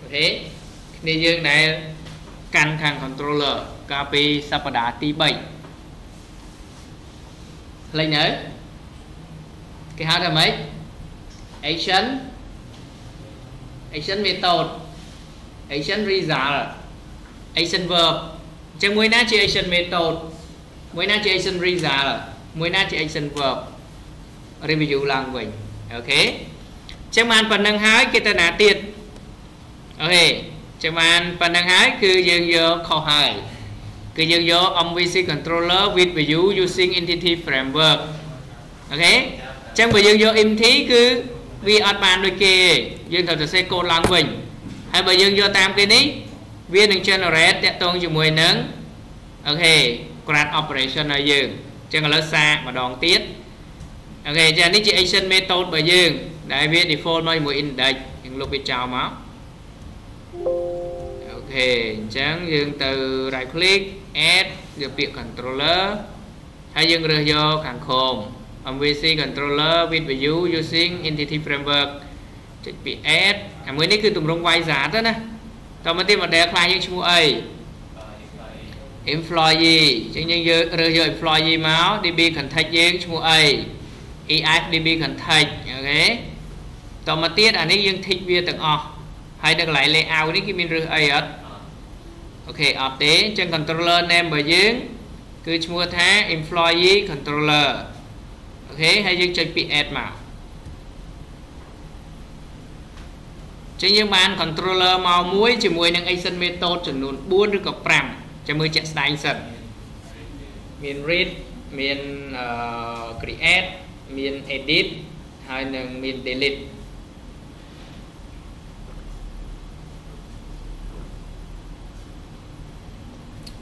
អូខេគ្នាយើងដែលកាន់ខាង controller កាលពីសប្តាហ៍ទី3ផ្លេចនៅគេហៅថាម៉េច action action method action result Action verb អញ្ចឹងមួយណាជា action method មួយណាជា action result មួយណាជា action verb review ឡើងវិញអូខេអញ្ចឹងបានប៉ុណ្ណឹងហើយគេទៅណាទៀតអូខេអញ្ចឹងបានប៉ុណ្ណឹងហើយគឺយើងយកខុសហើយគឺយើងយក MVC controller with view using entity framework អូខេអញ្ចឹងបើយើងយក empty គឺវាអត់បានដូចគេយើងត្រូវសរសេរកូដឡើងវិញហើយបើយើងយកតាមគេនេះ វានឹង generate តាក់ទងជាមួយនឹងអូខេ CRUD operation ឲ្យយើងអញ្ចឹងឥឡូវសាកម្ដងទៀតអូខេចានេះជា action method របស់យើង ដែលវា default មកជាមួយ index យើងលុបវាចោលមកអូខេអញ្ចឹងយើងទៅ right click add យកពាក្យ controller ហើយយើងរើសយកខាងក្រោម MVC controller with view using entity framework ចុចពាក្យ add អាមួយនេះគឺទម្រង់ y សារទៅណា តមកទៀត model ខ្លះយើងឈ្មោះអី employee អញ្ចឹងយើងយករើសយក employee មក DB context យើងឈ្មោះអី EF DB context អូខេតមកទៀតអានេះយើង tick វាទាំងអស់ហើយនៅកន្លែង layout នេះគេមានរើសអីអត់អូខេអត់ទេអញ្ចឹង controller name របស់យើងគឺឈ្មោះថា employee controller អូខេហើយយើងចុចពាក្យ add មក ចឹងយើងបាន controller មកមួយជាមួយនឹង action method ចំនួន4ឬក៏5ចាំមើលជាក់ស្ដែងសិនមាន read មាន create មាន edit ហើយនឹងមាន delete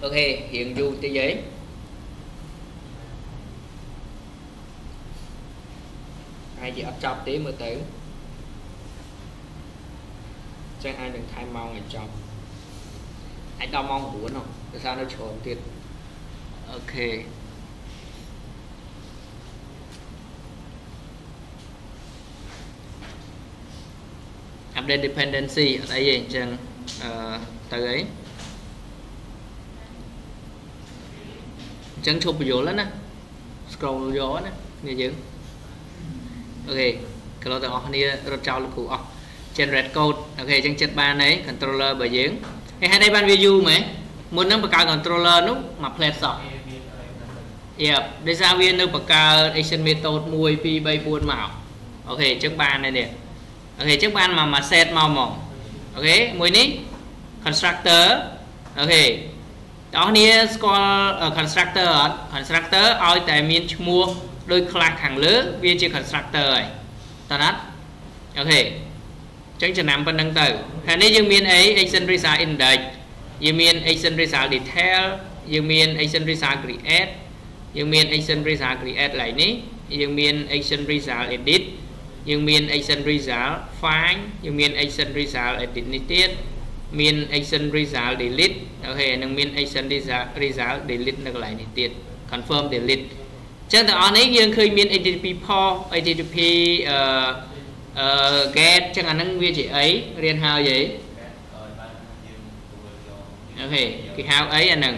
អូខេរៀងយូរតិចហីហើយជាអត់ចប់ទេមើលទៅ ចឹងអាចនឹងថែមម៉ោងឲ្យចប់អាចដល់ម៉ោង9នោះដោយសារនៅច្រើនទៀតអូខេ update dependency អត់អីទេអញ្ចឹងអឺទៅអីអញ្ចឹងឈប់បញ្យល់ណា scroll យកណានេះយើងអូខេក៏លោកទាំងអស់គ្នារត់ចោលលោកគ្រូអស់ generate code អូខេអញ្ចឹងចិត្តបានហើយ controller របស់យើងហើយហេតុអីបានវាយូរមែនមុនហ្នឹងបង្កើត controller នោះមក plate សោះយ៉ាដោយសារវានៅបង្កើត action method 1 2 3 4មកអូខេអញ្ចឹងបានហើយនេះអូខេអញ្ចឹងបានមកមក set មកហ្មងអូខេមួយនេះ constructor អូខេបងប្អូនស្គាល់ constructor អត់ constructor ឲ្យតែមានឈ្មោះដូច class ខាងលើវាជា constructor ហើយតើណាត់អូខេអញ្ចឹងចំណាំប៉ុណ្្នឹងទៅហើយនេះយើងមានអី action result index យើងមាន action result detail យើងមាន action result create យើងមាន action result create ឡើងនេះយើងមាន action result edit យើងមាន action result find យើងមាន action result edit នេះទៀតមាន action result delete អូខេនឹងមាន action result delete នៅកន្លែងនេះទៀត confirm delete អញ្ចឹងទាំងអស់នេះយើងឃើញមាន HTTP port HTTP អឺ អឺ get អញ្ចឹងអាហ្នឹងវាជាអីរៀនហើយទេអូខេគេហៅអីអាហ្នឹង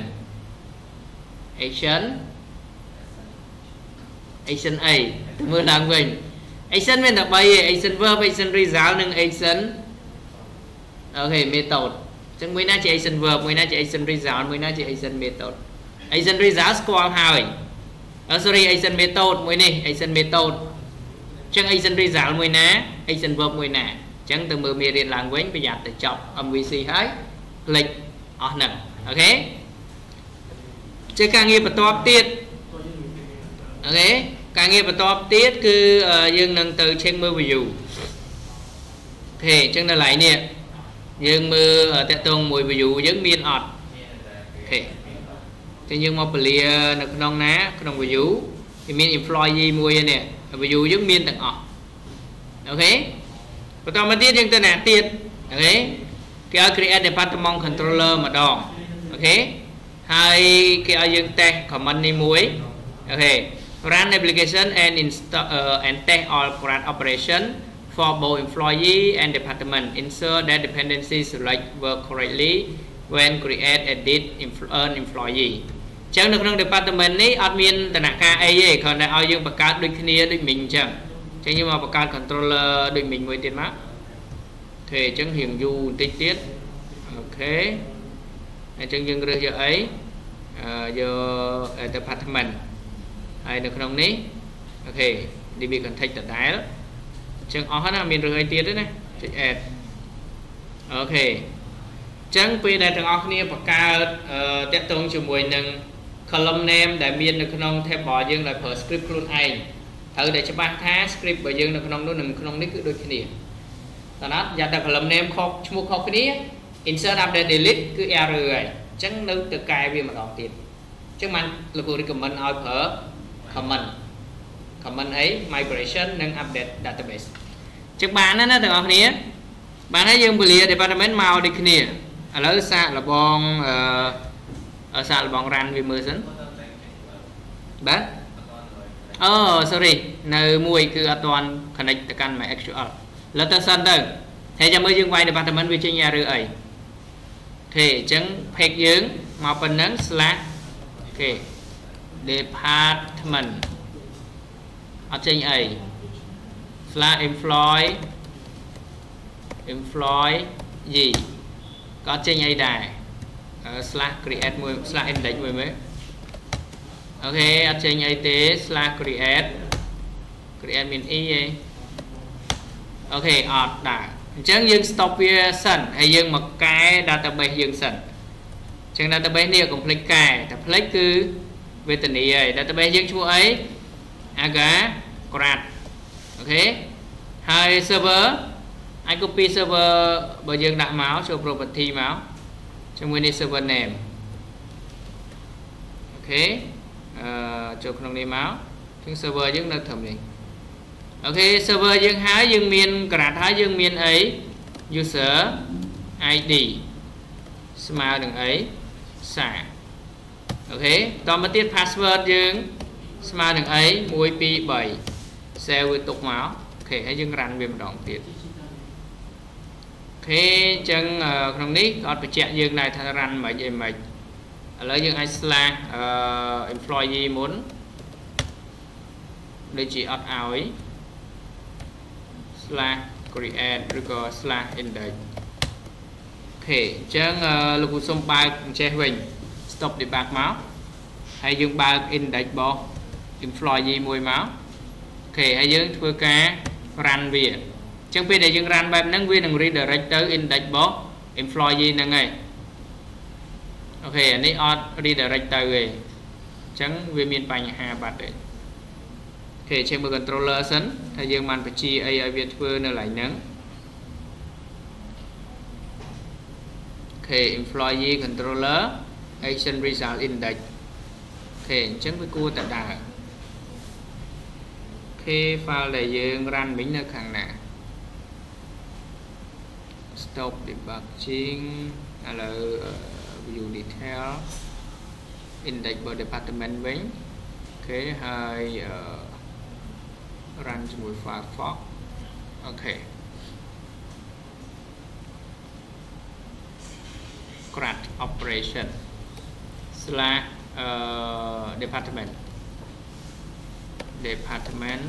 action action អីទៅមើលឡើងវិញ action មានតែ3ឯង action verb action result និង action អូខេ method អញ្ចឹងមួយណាជា action verb មួយណាជា action result មួយណាជា action method action result ស្គាល់ហើយអឺ sorry action method មួយនេះ action method អញ្ ចឹង action result មួយណា action verb មួយណាអញ្ចឹងទៅមើលមេរៀនឡើងវិញប្រយ័ត្នទៅចប់ MVC ហើយផ្លេចអស់ហ្នឹងអូខេជាការងារបន្ទាប់ទៀតអូខេការងារបន្ទាប់ទៀតគឺយើងនឹងទៅ check មើល view អូខេអញ្ចឹងនៅកន្លែងនេះយើងមើលតកតងមួយ view យើងមានអត់អូខេចឹងយើងមកពលានៅក្នុងណាក្នុង view វាមាន employee មួយនេះ view យើងមានទាំងអស់អូខេបន្តមកទៀតយើងទៅណាទៀតអូខេគេឲ្យ create department controller ម្ដងអូខេហើយគេឲ្យយើង test comment នេះមួយអូខេ run application and install uh, and test all CRUD operation for both employee and department ensure that dependencies select work correctly when create edit an employee ចឹងនៅក្នុង department នេះអត់មានដំណាក់កាលអីទេគ្រាន់តែឲ្យយើងបង្កើតដូចគ្នាដូចមិញអញ្ចឹងអញ្ចឹងយើងមកបង្កើត controller ដូចមិញមួយទៀតមកទេអញ្ចឹងរៀងយូរបន្តិចទៀតអូខេអញ្ចឹងយើងរើសយកអីយក department ហើយនៅក្នុងនេះអូខេ DB context ដដែលអញ្ចឹងអស់ណាមានរឿងអីទៀតទេណាចុច add អូខេអញ្ចឹងពេលដែលទាំងអស់គ្នាបង្កើតតាក់ទងជាមួយនឹង column name ដែលមាននៅក្នុង table យើងដោយប្រើ script ខ្លួនឯងត្រូវតែច្បាស់ថា script របស់យើងនៅក្នុងនោះនិងក្នុងនេះគឺដូចគ្នាតើណាយ៉ាតែ column name ខុសឈ្មោះខុសគ្នា insert update delete គឺ error ហើយអញ្ចឹងនៅទៅកែវាម្ដងទៀតអញ្ចឹងបានលោកគ្រូ recommend ឲ្យប្រើ comment comment អី migration និង update database ចឹងបានណាណាទាំងអស់គ្នាបានហើយយើងពលា department មកដូចគ្នាឥឡូវសាកលបងអឺ សាកលបង run វាមើលសិនបាទអូ sorry នៅមួយគឺអត់ទាន់ connect ទៅកាន់ MySQL លើទៅសិនទៅហើយចាំមើលយើងវាយ department វាចេញឬអីទេអញ្ចឹង page យើងមកប៉ុណ្ណឹង slash គេ department អត់ចេញអី slash employee employee ក៏ចេញអីដែរ slash create មួយ slash index មួយមើលអូខេអត់ចេញអីទេ slash create create មាន e ឯងអូខេអត់ដែរអញ្ចឹងយើង stop វាសិនហើយយើងមកកែ database យើងសិនអញ្ចឹង database នេះកុំភ្លេចកែតែភ្លេចគឺវេទនីហើយ database យើងឈ្មោះអី aga grad អូខេហើយ server អាច copy server បើយើងដាក់មកចូល property មក ជាមួយនេះ server name អូខេអឺចូលក្នុងនេះមកជាង server យើងនៅត្រឹមនេះអូខេ server យើងហើយយើងមាន grad ហើយយើងមានអី user id ស្មើនឹងអី SA អូខេតមកទៀត password យើងស្មើនឹងអី1 2 3 save វាទុកមកអូខេហើយយើង run វាម្ដងទៀតអូ ខេអញ្ចឹងក្នុងនេះគាត់បញ្ជាក់យើងដែរថា run មិនអីមិនឥឡូវយើងអាច slash employee មុនដូចជាអត់ឲ្យ slash create ឬក៏ slash index អូខេអញ្ចឹងលោកគ្រូសុំបើកអញ្ចេះវិញ stop debug មកហើយយើងបើក index របស់ employee មួយមកអូខេហើយយើងធ្វើការ run វាអញ្ចឹងពេលដែលយើង run បែបហ្នឹងវានឹង redirect ទៅ index របស់ employee ហ្នឹងហើយអូខេអានេះអត់ redirect ទៅទេអញ្ចឹងវាមានបញ្ហាបាត់ទេអូខេចេះមើល controller សិនថាយើងបានបញ្ជាអីឲ្យវាធ្វើនៅកន្លែងហ្នឹងអូខេ employee controller action result index អូខេអញ្ចឹងវាគួរតែដើរអូខេ file ដែលយើង run វិញនៅខាងណា stop debugging ឥឡូវ view detail index របស់ department វិញអូខេហើយ run ជាមួយ Firefox អូខេ CRUD operation slash uh, department department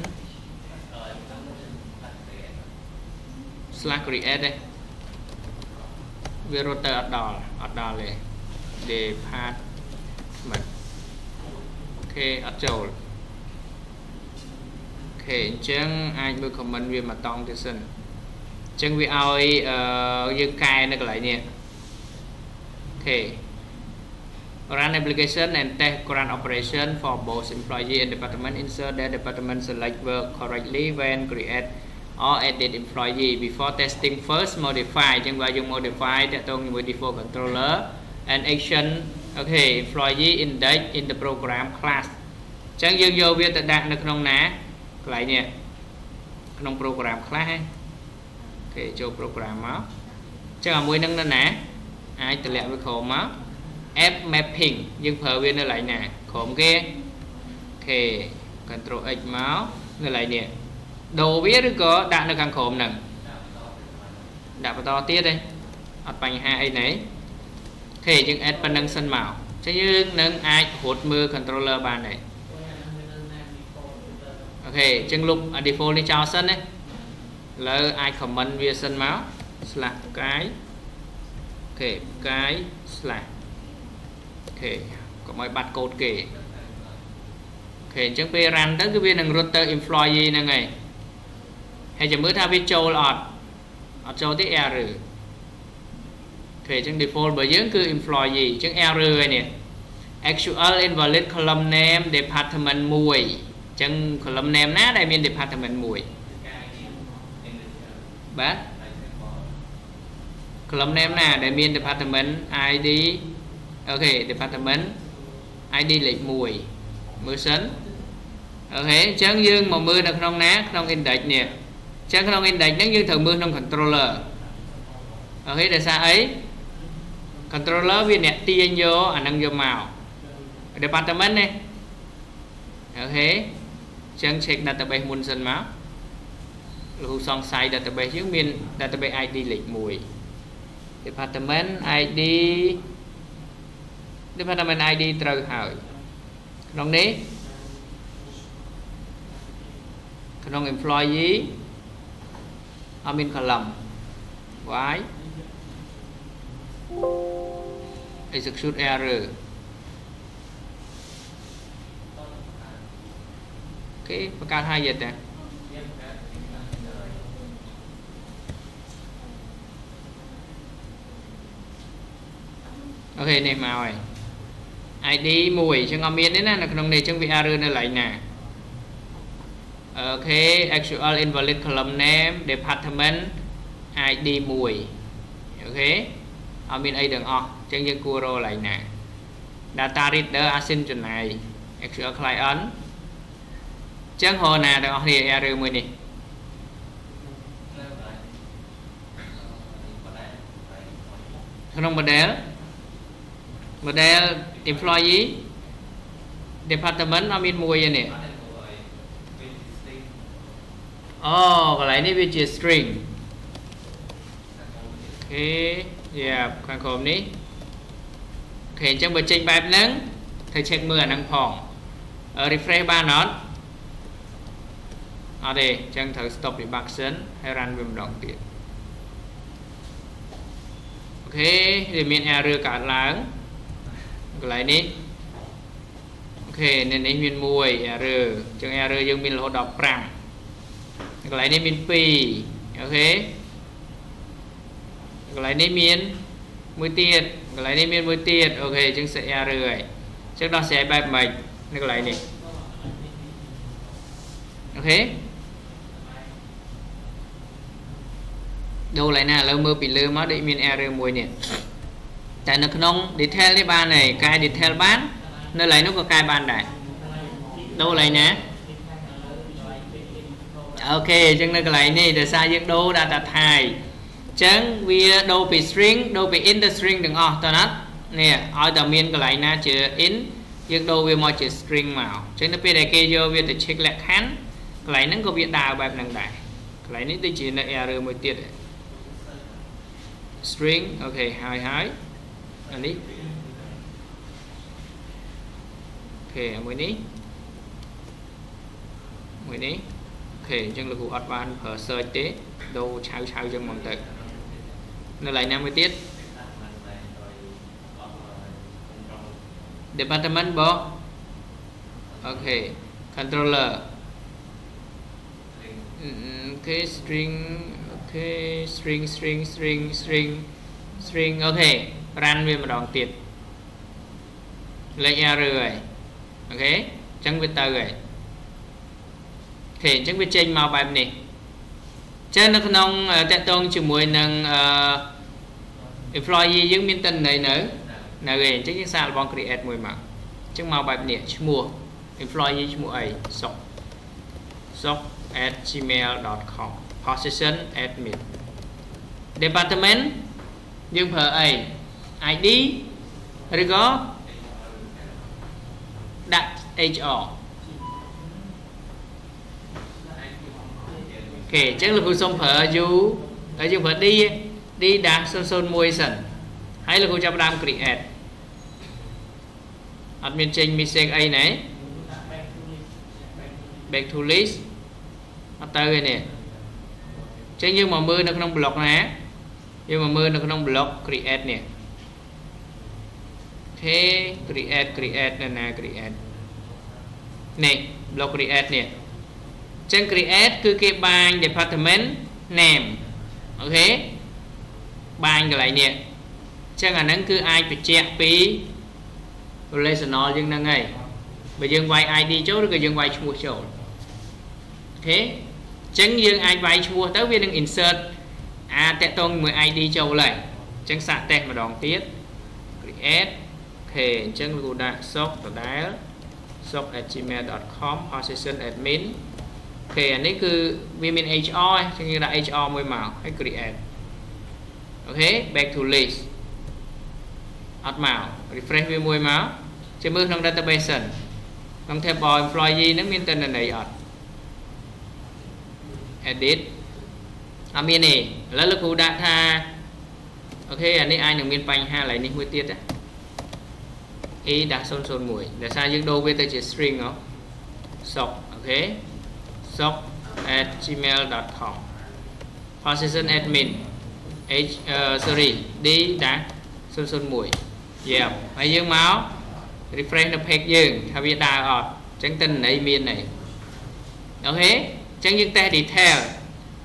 slash create ទេ វារត់ទៅអត់ដល់អត់ដល់ទេ department អូខេអត់ចូលអូខេអញ្ចឹងអាចមើល comment វាមកតង់ទៀតសិនអញ្ចឹងវាឲ្យយើងកែនៅកន្លែងនេះអូខេ run application and test current operation for both employee and department ensure that department select work correctly when create or edit employee before testing first modify អញ្ចឹងបើយើង modify តកតងជាមួយ default controller and action okay employee index in the program class អញ្ចឹងយើងយកវាទៅដាក់នៅក្នុងណាកន្លែងនេះក្នុង program class គេចូល program មកអញ្ចឹងអាមួយនឹងនៅណាអាចតម្លាក់វាក្រោមមក app mapping យើងប្រើវានៅកន្លែងណាក្រោមគេអូខេ control x មកនៅកន្លែងនេះ ដូរវាឬក៏ដាក់នៅខាងក្រោមហ្នឹងដាក់បន្តទៀតទេអត់បញ្ហាអីទេអូខេយើង add ប៉ុណ្្នឹងសិនមកចឹងយើងនឹងអាចរត់មើល controller បានដែរអូខេចឹងលុប default នេះចោលសិនណាឥឡូវអាច comment វាសិនមក slash ផ្កាយអូខេផ្កាយ slash អូខេកុំឲ្យបាត់កូដគេអូខេអញ្ចឹងពេល run ទៅគឺវានឹងរត់ទៅ employee ហ្នឹងហើយ ហើយចាំមើលថាវាចូលអត់អត់ចូលទេ error អូខេអញ្ចឹង default របស់យើងគឺ employee អញ្ចឹង error ហើយនេះ actual invalid column name department 1អញ្ចឹង column name ណាដែលមាន department 1បាទ column name ណាដែលមាន department ID អូខេ department ID លេខ1មើលសិនអូខេអញ្ចឹងយើងមកមើលនៅក្នុងណាក្នុង index នេះ ចឹងក្នុង index ហ្នឹងយើងត្រូវមើលក្នុង controller អូខេដោយសារអី controller វាអ្នកទាញយកអាហ្នឹងយកមក department ណាអូខេចឹង check database មុនសិនមកលោកសង្ស័យ database យើងមាន database ID លេខ1 department ID department ID ត្រូវហើយក្នុងនេះក្នុង employee អត់មាន column y execute error គេបង្កើតហើយយត់តែអូខេនេះមកហើយ ID មួយអញ្ចឹងអត់មានទេណានៅក្នុងនេះអញ្ចឹងវា error នៅកន្លែងណា អូខេ actual invalid column name department ID 1អូខេអត់មានអីទាំងអស់អញ្ចឹងយើងគួររកកន្លែងណា data reader asynchronous actual client អញ្ចឹងរកណាទាំងអស់គ្នា error មួយនេះក្នុង model model employee department អត់មានមួយទេនេះ អូកន្លែងនេះវាជា string អូខេយ៉ាខាងក្រោមនេះអូខេអញ្ចឹងបើចេញបែបហ្នឹងត្រូវ check មើលអាហ្នឹងផង refresh បានអត់អត់ទេអញ្ចឹងត្រូវ stop reduction ហើយ run វាម្ដងទៀតអូខេវាមាន error កើតឡើងកន្លែងនេះអូខេនៅនេះមាន1 error អញ្ចឹង error យើងមានរហូតដល់5 កន្លែងនេះមាន2អូខេកន្លែងនេះមានមួយទៀតកន្លែងនេះមានមួយទៀតអូខេអញ្ចឹង 7 error ហើយអញ្ចឹងដោះស្រាយបែបម៉េចនៅកន្លែងនេះអូខេដូរឡើយណាឥឡូវមើលពីលើមកដូចមាន error មួយនេះតែនៅក្នុង detail នេះបានហើយកែ detail បាន នៅឡើយនោះក៏កែបានដែរដូរឡើយណា អូខេអញ្ចឹងនៅកន្លែងនេះដោយសារយើងដូរ data type អញ្ចឹងវាដូរពី string ដូរពី in the string ទាំងអស់តើណានេះឲ្យតែមានកន្លែងណាជា in យើងដូរវាមកជា string មកអញ្ចឹងនៅពេលដែលគេយកវាទៅ check លក្ខខណ្ឌកន្លែងហ្នឹងក៏វាដើរបែបហ្នឹងដែរកន្លែងនេះដូចជានៅ error មួយទៀត string អូខេហើយហើយអានេះអូខេមួយនេះមួយនេះអូ ខេអញ្ចឹងលោកគ្រូអត់បានប្រើ search ទេដូរឆៅឆៅចឹងមកទៅនៅកន្លែងណាមួយទៀត department បអូខេ controller អូខេ string អូខេ string string string string string អូខេ run វាម្ដងទៀតលេខ error ហើយអូខេអញ្ចឹងវាទៅហើយ អូខេអញ្ចឹងវាចេញមកបែបនេះចឹងនៅក្នុងទាក់ទងជាមួយនឹងអឺ employee យើងមានទិន្នន័យនៅនៅឯអញ្ចឹងយើងសាកល្បង create មួយមកអញ្ចឹងមកបែបនេះឈ្មោះ employee ឈ្មោះអីសុកសុក @gmail.com position admin department យើងប្រើអី ID ឬក៏ដាក់ HR គេអញ្ចឹងលោកគ្រូសូមប្រើ u ហើយយើងប្រើ d d ដាស់001 សិនហើយលោកគ្រូចាប់ផ្ដើម create អត់មានចេញ mistake អីណែ back to list អត់ទៅទេនេះអញ្ចឹងយើងមកមើលនៅក្នុង block ណាយើងមកមើលនៅក្នុង block create នេះអូខេ create create នៅណា create នេះ block create នេះ ចឹង create គឺគេបាញ department name អូខេបាញកន្លែងនេះចឹងអាហ្នឹងគឺអាចបញ្ជាក់ពី relational យើងហ្នឹងហើយបើយើងវាយ ID ចូលឬក៏យើងវាយឈ្មោះចូលអូខេចឹងយើងអាចវាយឈ្មោះទៅវានឹង insert អាទាក់ទងជាមួយ ID ចូលហើយចឹងសាកតេស្តម្ដងទៀត create អូខេអញ្ចឹងលោកគ្រូដាក់ sock ដដែល sock@gmail.com position admin អូ ខេអានេះគឺវាមាន HR ចឹងយើងដាក់ HR មួយមកហើយ create អូខេ back to list អត់មក refresh វាមួយមកចាំមើលក្នុង database សិនក្នុង table employee ហ្នឹងមានទិន្នន័យអត់ edit អត់មានទេឥឡូវលោកគ្រូដាក់ថាអូខេអានេះអាចនឹងមានបញ្ហាឡើយនេះមួយទៀតណា e ដាក់001ដោយសារយើងដូរវាទៅជា string ហ៎ sock អូខេ sock@gmail.com position admin h uh, sorry d ដាក់001យ៉ាហើយយើងមក refresh នៅ page យើងថាវាដើរអត់អញ្ចឹងទិន្នន័យមានន័យអូខេអញ្ចឹងយើងតេស្ត detail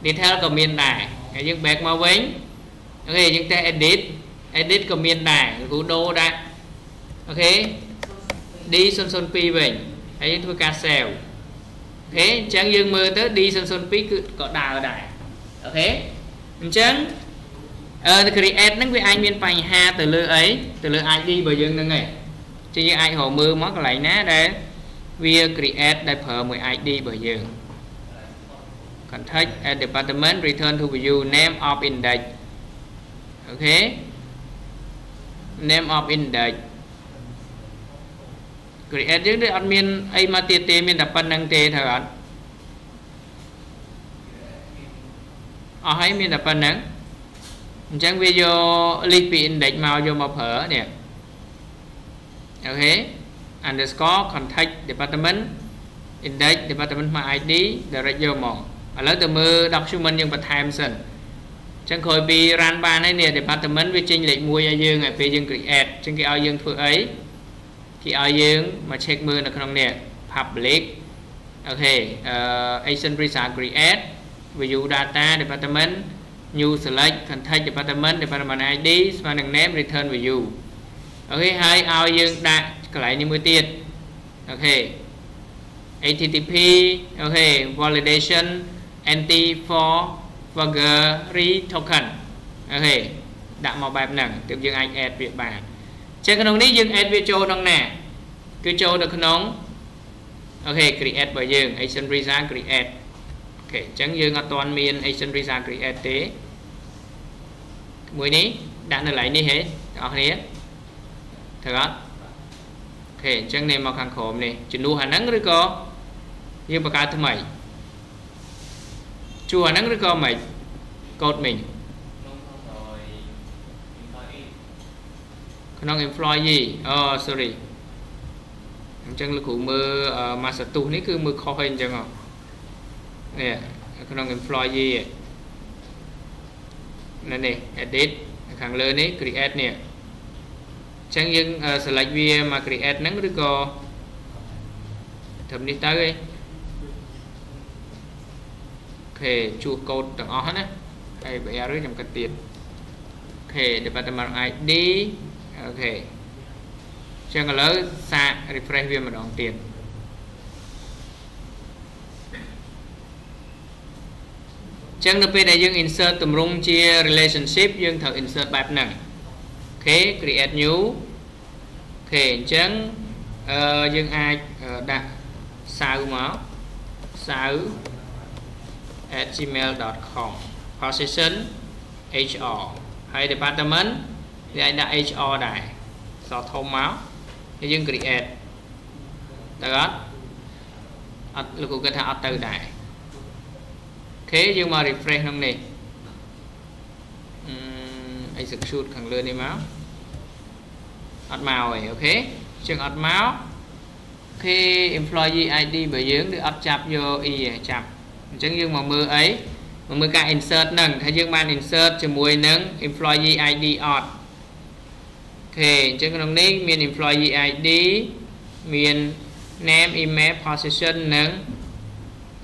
detail ក៏មានដែរហើយយើង back មកវិញអូខេយើងតេស្ត edit edit ក៏មានដែរគ្រូដូរដាក់អូខេ D002 វិញហើយយើងធ្វើការ save អូខេអញ្ចឹងយើងមើលទៅ D002 គឺក៏ដើរដែរអូខេអញ្ចឹងអឺ create ហ្នឹងវាអាចមានបញ្ហាទៅលើអីទៅលើ ID របស់យើងហ្នឹងឯងចឹងយើងអាចរកមើលមកកន្លែងណាដែលវា create ដែលប្រើមួយ ID របស់យើង context at department return to view name of index អូខេ name of index create យើងដូចអត់មានអីមកទៀតទេមានតែប៉ុណ្្នឹងទេត្រូវអត់អស់ហើយមានតែប៉ុណ្្នឹងអញ្ចឹងវាយក list ពី index មកយកមកប្រើនេះអូខេ underscore contact department index department មក ID direct យកមកឥឡូវទៅមើល document យើងបន្ថែមសិនចឹងក្រោយពី run បានហើយនេះ department វាចេញលេខ1ឲ្យយើងឲ្យពេលយើង create ចឹងគេឲ្យយើងធ្វើអី គេឲ្យយើងមក check មើលនៅក្នុងនេះ public អូខេអឺ agent research create view data department new select contact department department ID ស្មើនឹង name return view អូខេហើយឲ្យយើងដាក់កន្លែងនេះមួយទៀតអូខេ HTTP អូខេ validation NT for Vagary token អូខេដាក់មកបែបហ្នឹងទើបយើងអាច add វាបាន ចឹងក្នុងនេះយើង add វាចូលក្នុងណាគឺចូលនៅក្នុងអូខេ create របស់យើង agent reason create អូខេអញ្ចឹងយើងអត់ទាន់មាន agent reason create ទេមួយនេះដាក់នៅកន្លែងនេះហេបងប្អូនត្រូវអត់អូខេអញ្ចឹងនេះមកខាងក្រោមនេះជំនួសអាហ្នឹងឬក៏យើងបង្កើតថ្មីជួអាហ្នឹងឬក៏មិនកូដមិញ ក្នុង employee អូ sorry អញ្ចឹងលោកគ្រូមើលមួយសតុះនេះគឺមើលខុសហើយអញ្ចឹងនេះក្នុង employee នៅនេះ edit ខាងលើនេះ create នេះអញ្ចឹងយើង select វាមក create ហ្នឹងឬក៏ត្រឹមនេះទៅឯងគេជួសកូដទាំងអស់ណាហើយ BR ខ្ញុំគិតទៀតអូខេ department ID អូខេចឹងឥឡូវសាក refresh វាម្ដងទៀតចឹងនៅពេលដែលយើង insert ទម្រង់ជា relationship យើងត្រូវ insert បែបហ្នឹងអូខេ create new អូខេអញ្ចឹងអឺយើងអាចដាក់សៅមកសៅ @gmail.com position HR ហើយ department វាអាចដាក់ HR ដែរសធំមកហើយយើង create ទៅអត់អត់លោកគ្រូគិតថាអត់ទៅដែរអូខេយើងមក refresh ក្នុងនេះអឺ execute ខាងលើនេះមកអត់មកទេអូខេជាងអត់មកអូខេ employee ID របស់យើងគឺអត់ចាប់យក e ចាប់អញ្ចឹងយើងមកមើលអីមកមើលការ insert ហ្នឹងថាយើងបាន insert ជាមួយនឹង employee ID អត់ អូខេអញ្ចឹងក្នុងនេះមាន employee ID មាន name email position និង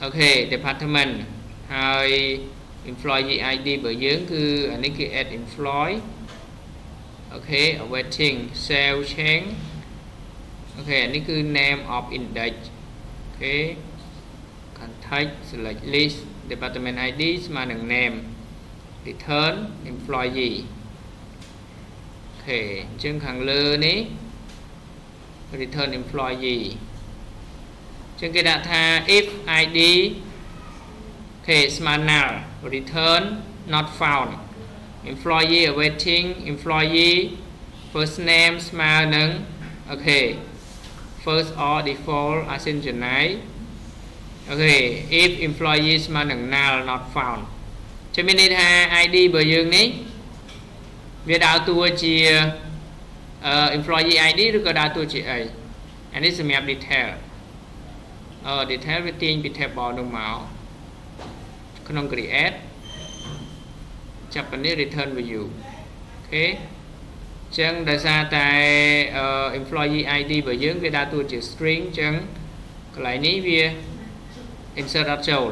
អូខេ department ហើយ employee ID របស់យើងគឺអានេះគឺ add employee អូខេ await save change អូខេអានេះគឺ name of index អូខេ context select list department ID ស្មើនឹង name return employee អូខេអញ្ចឹងខាងលើនេះ return employee អញ្ចឹងគេដាក់ថា if id អូខេស្មើ null return not found employee await employee first name ស្មើនឹងអូខេ first or default async អូខេ if employee ស្មើនឹង null not found ចាំមានន័យថា ID របស់យើងនេះ វាដើរតួជា employee ID ឬក៏ដើរតួជាអីអានេះសម្រាប់ detail អឺ detail វាទាញពី table នោះមកក្នុង create ចាប់ពីនេះ return value អូខេចឹងដោយសារតែ employee ID របស់យើងវាដើរតួជា string ចឹងកន្លែងនេះវា insert អត់ចូល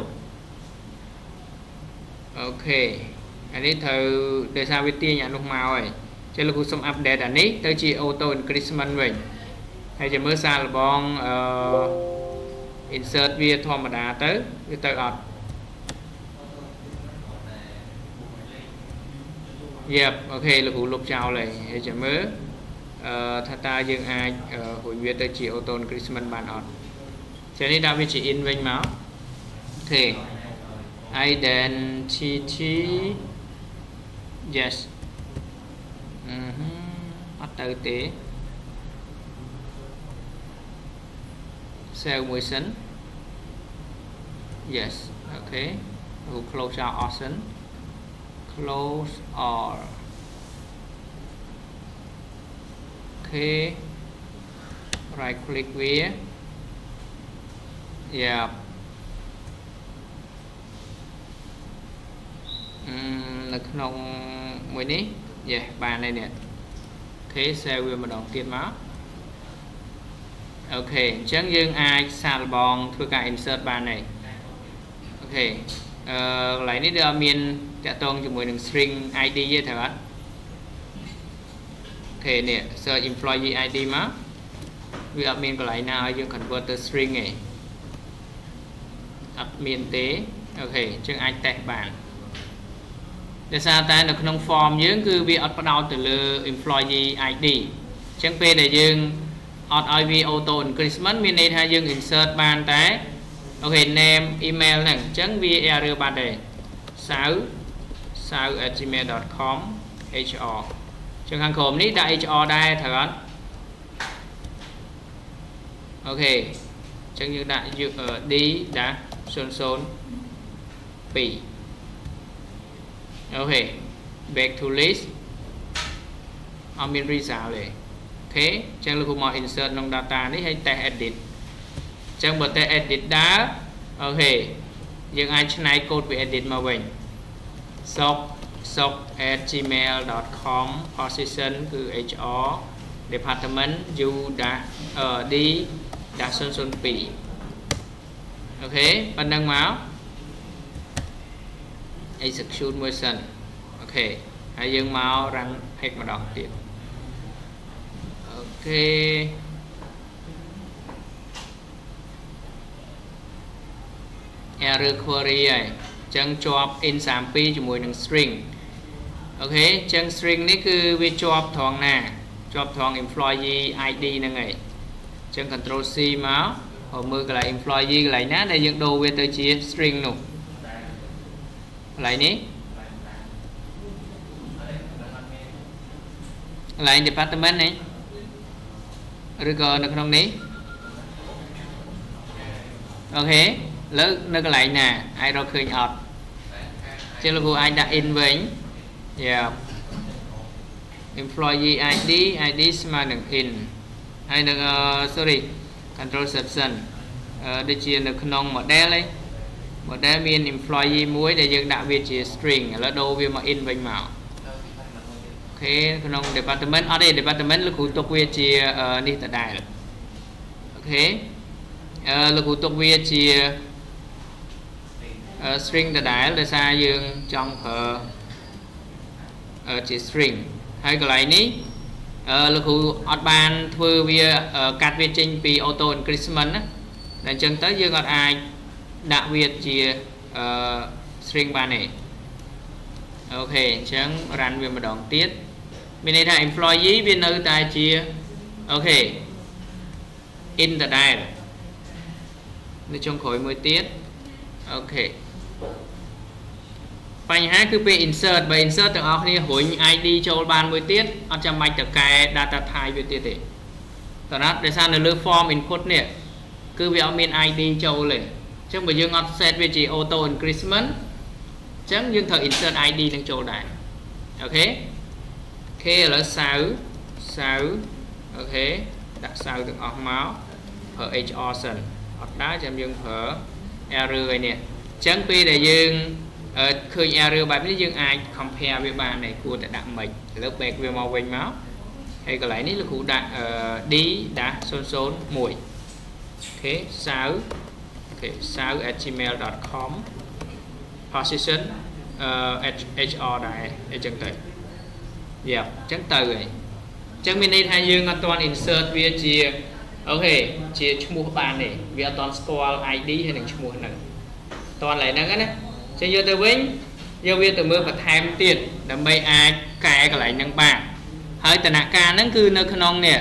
អូខេ អានេះត្រូវដោយសារវាទាញអានោះមកហើយចឹងលោកគ្រូសុំ update អានេះទៅជា auto increment វិញហើយចាំមើលសារលបងអឺ insert វាធម្មតាទៅវាទៅអត់ Yep អូខេលោកគ្រូលុបចោលហើយហើយចាំមើលអឺថាតើយើងអាចរួចវាទៅជា auto increment បានអត់ចឹងនេះដាក់វាជា in វិញមក okay identity yes អឺអត់ទៅទេ save មួយសិន yes okay រូប close ចោលអស់សិន close all okay right click វា yeah នៅក្នុងមួយនេះយេបានហើយនេះអូខេ save វាម្ដងទៀតមកអូខេអញ្ចឹងយើងអាចសាកល្បងធ្វើការ insert បានហើយអូខេអឺកន្លែងនេះដូចអត់មានតាក់ទងជាមួយនឹង string ID ទេត្រូវអត់OK នេះ search employee ID មកវាអត់មានកន្លែងណាឲ្យយើង convert ទៅ string ទេអត់មានទេ OK អញ្ចឹងអាច test បាន ដោយសារតែនៅក្នុង form យើងគឺវាអត់ផ្ដោតទៅលើ employee ID អញ្ចឹងពេលដែលយើងអត់ឲ្យវា auto increment មានន័យថាយើង insert បានតែ OK name email ហ្នឹងអញ្ចឹងវា error បាត់ទេ sau sau@gmail.com hr អញ្ចឹងខាងក្រោមនេះដាក់ hr ដែរត្រូវអត់អូខេអញ្ចឹងយើងដាក់ d ដាក់002 អូខេ back to list អត់មាន result ទេអូខេអញ្ចឹងលោកគ្រូមក insert ក្នុង data នេះហើយ test edit អញ្ចឹងបើ test edit ដើរOK យើងអាចច្នៃកូដពី edit មកវិញ sock sock@gmail.com position គឺ HR department u d d 002 OK ប៉ុណ្ណឹងមក execute មួយសិន OK ហើយយើងមក run page ម្ដងទៀត OK error query ហើយអញ្ចឹងជាប់ in32 ជាមួយនឹង string អូខេអញ្ចឹង string នេះគឺវាជាប់ត្រង់ណាជាប់ត្រង់ employee ID ហ្នឹងហើយអញ្ចឹង control C មកមើលកន្លែង employee កន្លែងណាដែលយើងដូរវាទៅជា string នោះក ន្លែងនេះកន្លែង department នេះឬក៏នៅក្នុងនេះអូខេលើនៅកន្លែងណាអាចរកឃើញអត់ជាលោកគ្រូអាចដាក់ in វិញ yeah employee ID ID ស្មើនឹង in ហើយនឹង sorry control section ដូចជានៅក្នុង model ឯង model មាន employee មួយដែលយើងដាក់វាជា string ឥឡូវដូរវាមក in វិញមកអូខេក្នុង department អត់ទេ department លោកគ្រូទុកវាជានេះដដែលអូខេអឺលោកគ្រូទុកវាជា string ដដែលដោយសារយើងចង់ប្រើជា string ហើយកន្លែងនេះអឺលោកគ្រូអត់បានធ្វើវាកាត់វាចេញពី auto increment ណាតែអញ្ចឹងទៅយើងអត់អាច ដាក់វាជាអឺ string បានទេអូខេអញ្ចឹង run វាម្ដងទៀតមានន័យថា employee វានៅតែជាអូខេ in ដដែលនៅចុងក្រោយមួយទៀតអូខេបញ្ហាគឺពេល insert បើ insert ទាំងអស់គ្នារុញ ID ចូលបានមួយទៀតអត់ចាំបាច់ទៅកែ data type វាទៀតទេតើណាត់ដោយសារនៅលើ form input នេះគឺវាអត់មាន ID ចូលទេអញ្ចឹងបើយើងអត់ set វាជា auto increment អញ្ចឹងយើងត្រូវ insert ID នឹងចូលដែរOK OK ឥឡូវសៅសៅ OK ដាក់សៅទាំងអស់មកប្រើ HR សិនអត់ដែរចាំយើងប្រើ error ឯនេះអញ្ចឹងពេលដែលយើងឃើញ error បែបនេះយើងអាច compare វាបានដែរគួរតែដាក់មិនឥឡូវ back វាមកវិញមកហើយកន្លែងនេះលោកគ្រូដាក់ d-001 OK សៅ OK សៅ @gmail.com position hr ដែរអញ្ចឹងទៅយ៉ាអញ្ចឹងទៅហើយអញ្ចឹងមានន័យថាយើងអត់ទាន់ insert វាជាអូខេជាឈ្មោះបានទេវាអត់ទាន់ស្គាល់ ID ហើយនឹងឈ្មោះហ្នឹងតន់ឡើយហ្នឹងណាចឹងយកទៅវិញយកវាទៅមើលបន្ថែមទៀតដើម្បីអាចកែកន្លែងហ្នឹងបានហើយតនការហ្នឹងគឺនៅក្នុងនេះ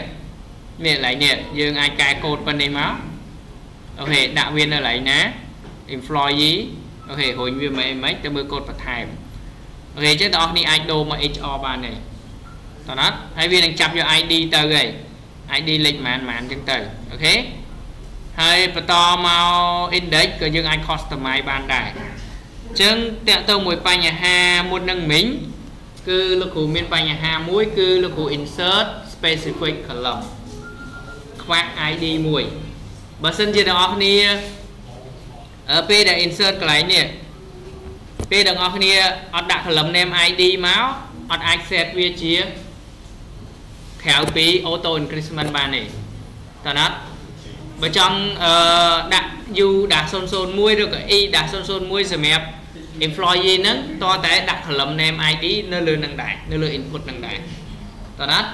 នេះកន្លែងនេះយើងអាចកែកូដប៉ុណ្នេះមក OK ដាក់វានៅកន្លែងណា employee អូខេរុញវាមកអីមិនទៅមើលកូដបន្ថែម OK អញ្ចឹងបងប្អូនអាចដូរមក HR បានទេតើណាត់ហើយវានឹងចាប់យក ID ទៅហើយ ID លេខប៉ុន្មានប៉ុន្មានអញ្ចឹងទៅ OK ហហើយបន្តមក index ក៏យើងអាច customize បានដែរអញ្ចឹងតើទៅមួយបញ្ហាមុននឹងមិញគឺលោកគ្រូមានបញ្ហាមួយគឺលោកគ្រូ insert specific column ខ្វះ ID មួយ បើសិនជាអ្នកនរគ្នាពេលដែល insert កន្លែងនេះពេលទាំងអស់គ្នាអត់ដាក់ column name ID មកអត់អាច set វាជាក្រៅពី auto increment បានទេតើណាត់បើចង់អឺដាក់ u ដាក់001 ឬក៏ e ដាក់001 សម្រាប់ employee ហ្នឹងតើតែដាក់ column name ID នៅលើនឹងដែរនៅលើ input នឹងដែរតើណាត់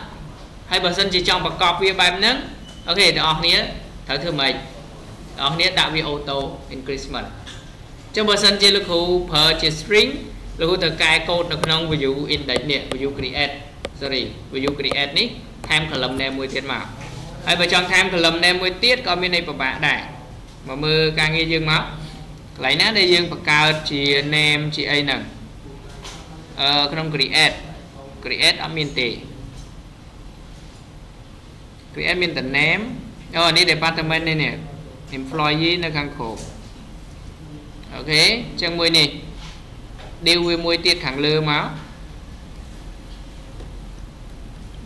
ហើយបើសិនជាចង់បង្កប់វាបែបហ្នឹងអូខេទាំងអស់គ្នា ត្រូវធ្វើម៉េចបងប្អូនដាក់វា auto increment ចឹងបើសិនជាលោកគ្រូប្រើជា string លោកគ្រូត្រូវកែកូដនៅក្នុង view index នេះ view create sorry view create នេះថែម column name មួយទៀតមកហើយបើចង់ថែម column name មួយទៀតក៏មានន័យពិបាកដែរមកមើលការងារយើងមកកន្លែងណាដែលយើងបង្កើតជា name ជាអីហ្នឹងអឺក្នុង create create អត់មានទេ create មានតែ name អូនេះ department នេះនេះ employee នៅខាងក្រោមអូខេអញ្ចឹងមួយនេះ deal វាមួយទៀតខាងលើមក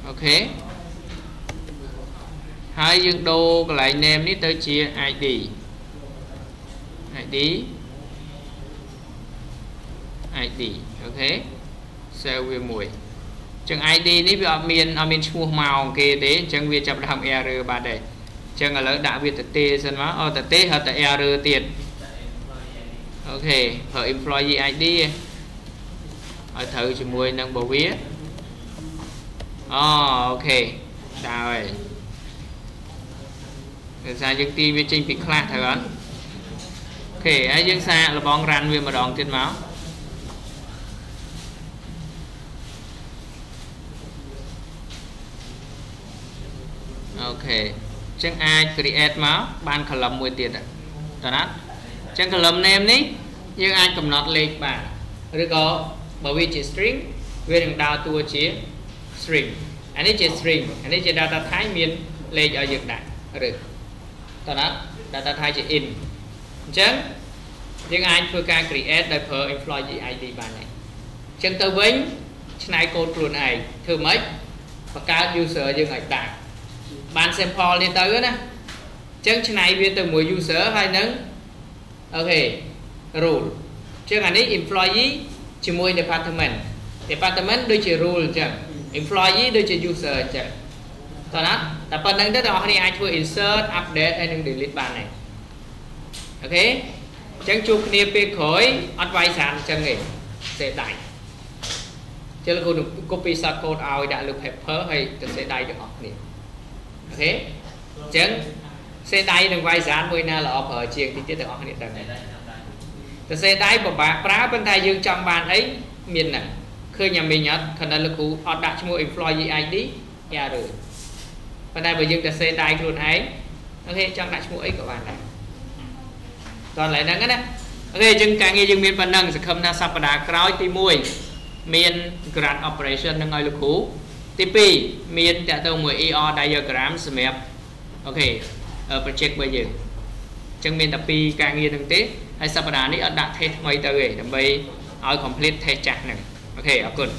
អូខេហើយយើងដូរកន្លែង name នេះទៅជា ID ID ID អូខេ save វាមួយចឹង ID នេះវាអត់មានអត់មានឈ្មោះមកគេទេអញ្ចឹងវាចាប់ដើម error បាត់ដែរ ចឹងឥឡូវដាក់វាទៅទេសិនមកអូទៅទេហើយតែ error ទៀតអូខេប្រើ employee ID ឲ្យត្រូវជាមួយនឹងបវាអូអូខេដល់ហើយដោយសារយើងទីវាចេញពីខ្លះត្រូវអត់អូខេហើយយើងសាកលបងរ៉ាន់វាម្ដងទៀតមកអូខេ ចឹងអាច create មកបាន column មួយទៀតតើណាចឹង column name នេះយើងអាចកំណត់លេខបានឬក៏បើវាជា string វានឹងដើរតួជា string អានេះជា string អានេះជា data type មានលេខឲ្យយើងដាក់ឬតើណា data type ជា int អញ្ចឹងយើងអាចធ្វើការ create ដោយប្រើ employee ID បានហើយអញ្ចឹងទៅវិញឆ្នៃកូដខ្លួនឯងធ្វើម៉េចបង្កើត user យើងឲ្យដាក់ បាន sample នេះទៅណាអញ្ចឹងឆ្នៃវាទៅមួយ user ហើយនឹងOK role អញ្ចឹងអានេះ employee ជាមួយ department department ដូចជា role អញ្ចឹង employee ដូចជា user អញ្ចឹងតោះណាតែប៉ុណ្្នឹងទៅបងប្អូនអាចធ្វើ insert update ហើយនឹង delete បានហើយ OK អញ្ចឹងជួបគ្នាពេលក្រោយអត់ version អញ្ចឹងទេសេដៃជិះលោកគ្រូ copy source code ឲ្យដាក់លើ paper ហើយទៅសេដៃទាំងអស់គ្នា OKអញ្ចឹងសេដៃនឹងវាយស្រានមួយណាល្អប្រើជាងទីទៀតទាំងអស់គ្នាដឹងតែសេដៃពិបាកប្រើប៉ុន្តែយើងចង់បានអីមានណាឃើញតែមិញអត់ខណៈលោកគ្រូអត់ដាក់ឈ្មោះ employee ID យ៉ារើប៉ុន្តែបើយើងទៅសេដៃខ្លួនឯងអូខេចង់ដាក់ឈ្មោះអីក៏បានដែរតោះឡើយហ្នឹងណាអូខេអញ្ចឹងការងារយើងមានប៉ុណ្ណឹងសង្ឃឹមថាសប្តាហ៍ក្រោយទី1មាន grad operation នឹងឲ្យលោកគ្រូ ទី2មានតកតទៅមួយ ER diagram សម្រាប់អូខេ project របស់យើងអញ្ចឹងមានតែ2ការងារហ្នឹងទេហើយសប្តាហ៍នេះអត់ដាក់ test ថ្មីទៅទេដើម្បីឲ្យ complete test ចាស់ហ្នឹងអូខេអរគុណ